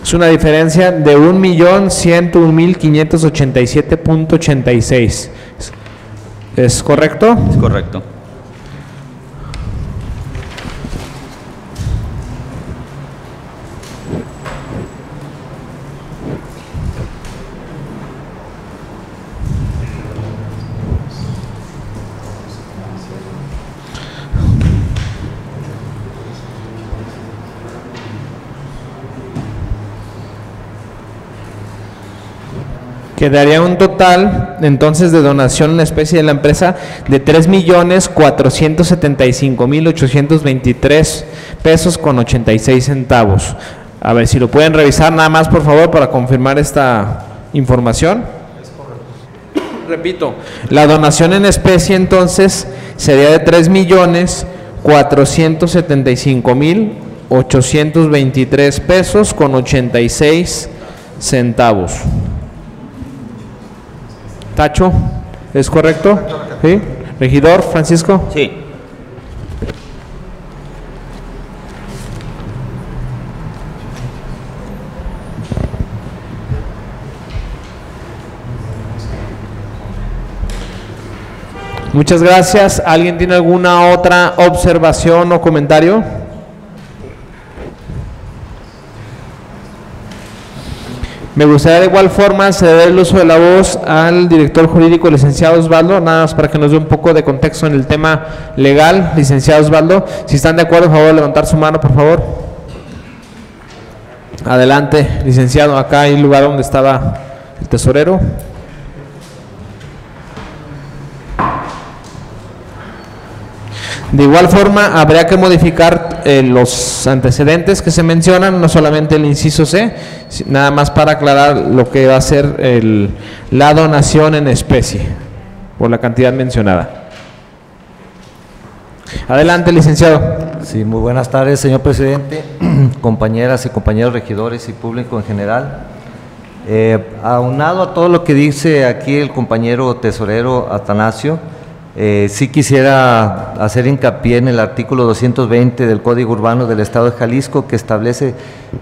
Es una diferencia de 1.101.587.86. ¿Es correcto? Es correcto. Quedaría un total entonces de donación en especie de la empresa de 3.475.823 pesos con 86 centavos. A ver si lo pueden revisar nada más por favor para confirmar esta información. Repito, la donación en especie entonces sería de 3.475.823 pesos con 86 centavos. Tacho, ¿es correcto? ¿Sí? Regidor Francisco. Sí. Muchas gracias. ¿Alguien tiene alguna otra observación o comentario? Me gustaría de igual forma ceder el uso de la voz al director jurídico, licenciado Osvaldo, nada más para que nos dé un poco de contexto en el tema legal, licenciado Osvaldo. Si están de acuerdo, por favor, levantar su mano, por favor. Adelante, licenciado, acá hay lugar donde estaba el tesorero. De igual forma, habría que modificar eh, los antecedentes que se mencionan, no solamente el inciso C, nada más para aclarar lo que va a ser la donación en especie, por la cantidad mencionada. Adelante, licenciado. Sí, muy buenas tardes, señor presidente, [CLEARS THROAT] compañeras y compañeros regidores y público en general. Eh, aunado a todo lo que dice aquí el compañero tesorero Atanasio, eh, sí quisiera hacer hincapié en el artículo 220 del Código Urbano del Estado de Jalisco que establece,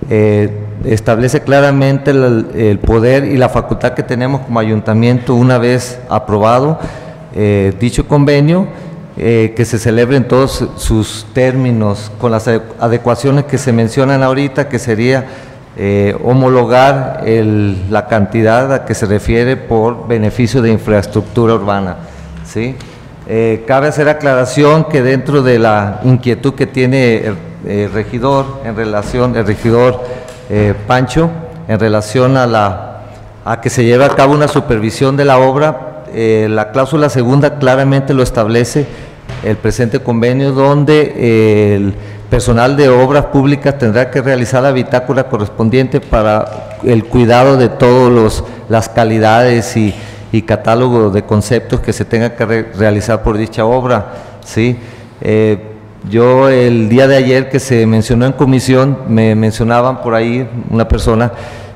eh, establece claramente el, poder y la facultad que tenemos como ayuntamiento una vez aprobado eh, dicho convenio, eh, que se celebre en todos sus términos, con las ade- adecuaciones que se mencionan ahorita, que sería homologar el- la cantidad a que se refiere por beneficio de infraestructura urbana. ¿sí? Eh, cabe hacer aclaración que dentro de la inquietud que tiene el, el regidor en relación, el regidor eh, Pancho, en relación a la a que se lleve a cabo una supervisión de la obra. eh, la cláusula segunda claramente lo establece el presente convenio donde eh, el personal de obras públicas tendrá que realizar la bitácora correspondiente para el cuidado de todas las calidades y, y catálogo de conceptos que se tenga que re- realizar por dicha obra. ¿sí? Eh, yo el día de ayer que se mencionó en comisión, me mencionaban por ahí una persona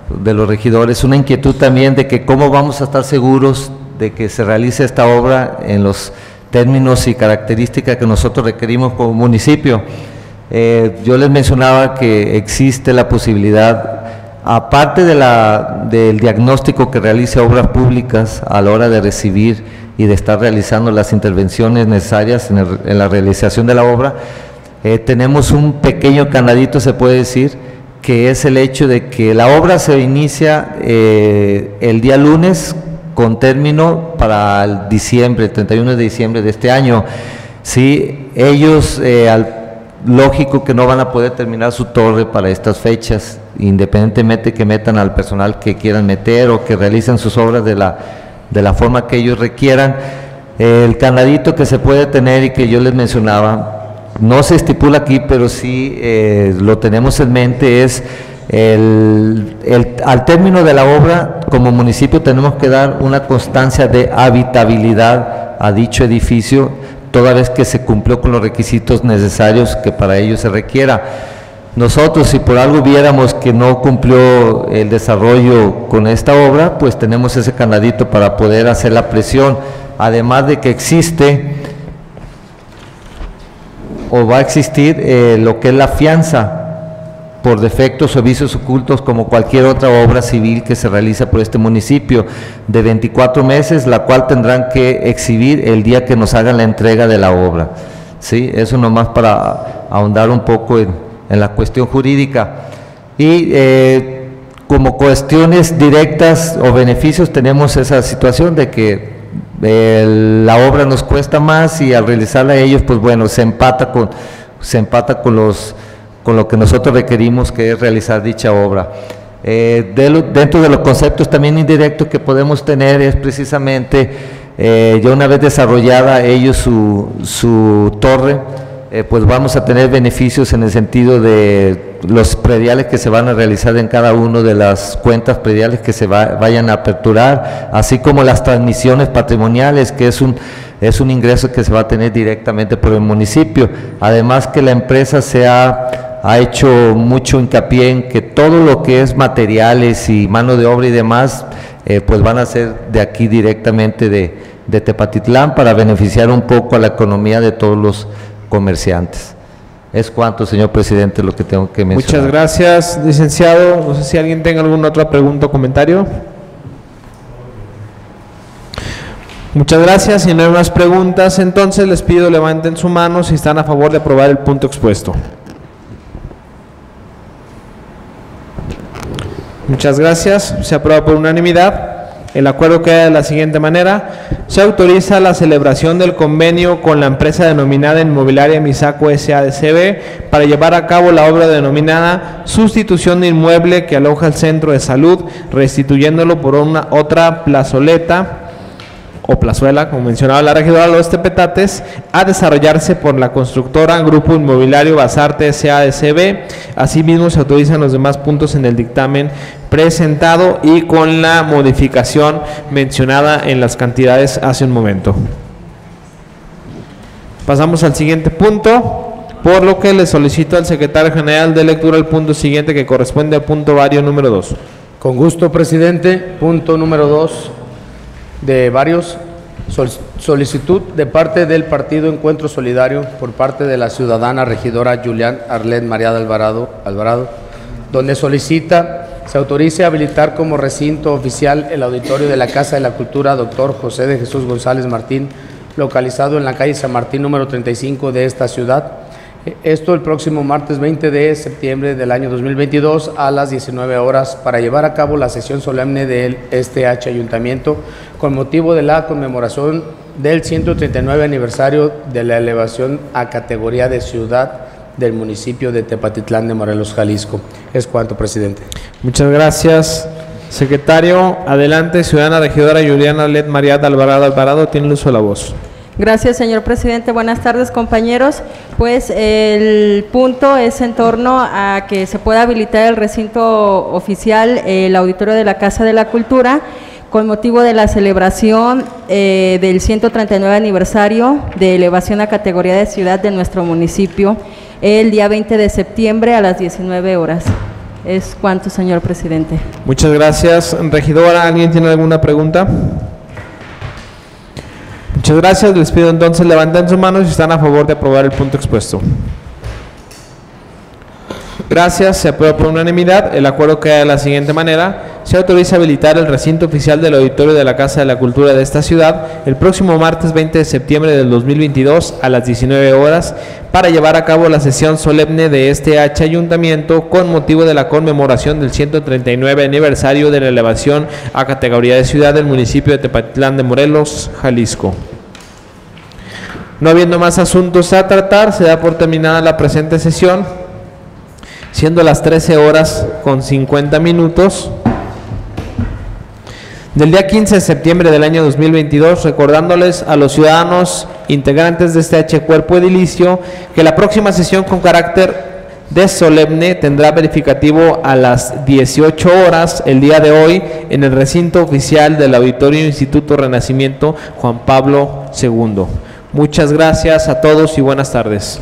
de los regidores, una inquietud también de que cómo vamos a estar seguros de que se realice esta obra en los términos y características que nosotros requerimos como municipio. Eh, yo les mencionaba que existe la posibilidad, aparte del diagnóstico que realice obras públicas a la hora de recibir y de estar realizando las intervenciones necesarias en, la realización de la obra, eh, tenemos un pequeño candadito, se puede decir, que es el hecho de que la obra se inicia eh, el día lunes con término para el diciembre, el 31 de diciembre de este año. Ellos, eh, al- lógico que no van a poder terminar su torre para estas fechas, independientemente que metan al personal que quieran meter o que realicen sus obras de la, de la forma que ellos requieran. El candadito que se puede tener y que yo les mencionaba, no se estipula aquí, pero sí eh, lo tenemos en mente, es el- al término de la obra, como municipio tenemos que dar una constancia de habitabilidad a dicho edificio, toda vez que se cumplió con los requisitos necesarios que para ello se requiera. Nosotros, si por algo viéramos que no cumplió el desarrollo con esta obra, pues tenemos ese candadito para poder hacer la presión. Además de que existe o va a existir eh, lo que es la fianza por defectos o vicios ocultos como cualquier otra obra civil que se realiza por este municipio de 24 meses, la cual tendrán que exhibir el día que nos hagan la entrega de la obra. ¿Sí? Eso nomás para ahondar un poco en, en la cuestión jurídica. Y eh, como cuestiones directas o beneficios tenemos esa situación de que eh, la obra nos cuesta más y al realizarla ellos, pues bueno, se empata con, se empata con los con lo que nosotros requerimos que es realizar dicha obra. Eh, dentro de los conceptos también indirectos que podemos tener es precisamente, eh, ya una vez desarrollada ellos su, su torre, eh, pues vamos a tener beneficios en el sentido de los prediales que se van a realizar en cada una de las cuentas prediales que se va- vayan a aperturar, así como las transmisiones patrimoniales, que es un, es un ingreso que se va a tener directamente por el municipio. Además que la empresa se ha, hecho mucho hincapié en que todo lo que es materiales y mano de obra y demás, eh, pues van a ser de aquí directamente de, de Tepatitlán para beneficiar un poco a la economía de todos los comerciantes. Es cuanto, señor presidente, lo que tengo que mencionar. Muchas gracias, licenciado. No sé si alguien tenga alguna otra pregunta o comentario. Muchas gracias. Si no hay más preguntas, entonces les pido levanten su mano si están a favor de aprobar el punto expuesto. Muchas gracias. Se aprueba por unanimidad. El acuerdo queda de la siguiente manera. Se autoriza la celebración del convenio con la empresa denominada Inmobiliaria Misaco SADCB para llevar a cabo la obra denominada sustitución de inmueble que aloja el centro de salud, restituyéndolo por una otra plazoleta o plazuela, como mencionaba la regidora Los Tepetates, a desarrollarse por la constructora Grupo Inmobiliario Basarte SADCB. Asimismo, se autorizan los demás puntos en el dictamen presentado y con la modificación mencionada en las cantidades hace un momento. Pasamos al siguiente punto, por lo que le solicito al secretario general de lectura el punto siguiente que corresponde al punto vario número 2. Con gusto, presidente. Punto número dos de varios. Sol- solicitud de parte del Partido Encuentro Solidario por parte de la ciudadana regidora Julián Arlet María de Alvarado, Alvarado, donde solicita se autorice a habilitar como recinto oficial el auditorio de la Casa de la Cultura Doctor José de Jesús González Martín, localizado en la calle San Martín número 35 de esta ciudad. Esto el próximo martes 20 de septiembre del año 2022 a las 19 horas para llevar a cabo la sesión solemne del STH Ayuntamiento con motivo de la conmemoración del 139 aniversario de la elevación a categoría de ciudad del municipio de Tepatitlán de Morelos, Jalisco. Es cuanto, presidente. Muchas gracias, secretario. Adelante, ciudadana regidora Juliana Led María de Alvarado Alvarado, tiene el uso de la voz. Gracias, señor presidente. Buenas tardes, compañeros. Pues el punto es en torno a que se pueda habilitar el recinto oficial, el auditorio de la Casa de la Cultura, con motivo de la celebración eh, del 139 aniversario de elevación a categoría de ciudad de nuestro municipio, el día 20 de septiembre a las 19 horas. Es cuanto, señor presidente. Muchas gracias, regidora. ¿Alguien tiene alguna pregunta? Muchas gracias. Les pido entonces levanten sus manos si están a favor de aprobar el punto expuesto. Gracias, se aprueba por unanimidad. El acuerdo queda de la siguiente manera. Se autoriza habilitar el recinto oficial del auditorio de la Casa de la Cultura de esta ciudad el próximo martes 20 de septiembre del 2022 a las 19 horas para llevar a cabo la sesión solemne de este H Ayuntamiento con motivo de la conmemoración del 139 aniversario de la elevación a categoría de ciudad del municipio de Tepatitlán de Morelos, Jalisco. No habiendo más asuntos a tratar, se da por terminada la presente sesión, siendo las 13 horas con 50 minutos del día 15 de septiembre del año 2022, recordándoles a los ciudadanos integrantes de este H cuerpo edilicio que la próxima sesión con carácter de solemne tendrá verificativo a las 18 horas el día de hoy en el recinto oficial del Auditorio Instituto Renacimiento Juan Pablo II. Muchas gracias a todos y buenas tardes.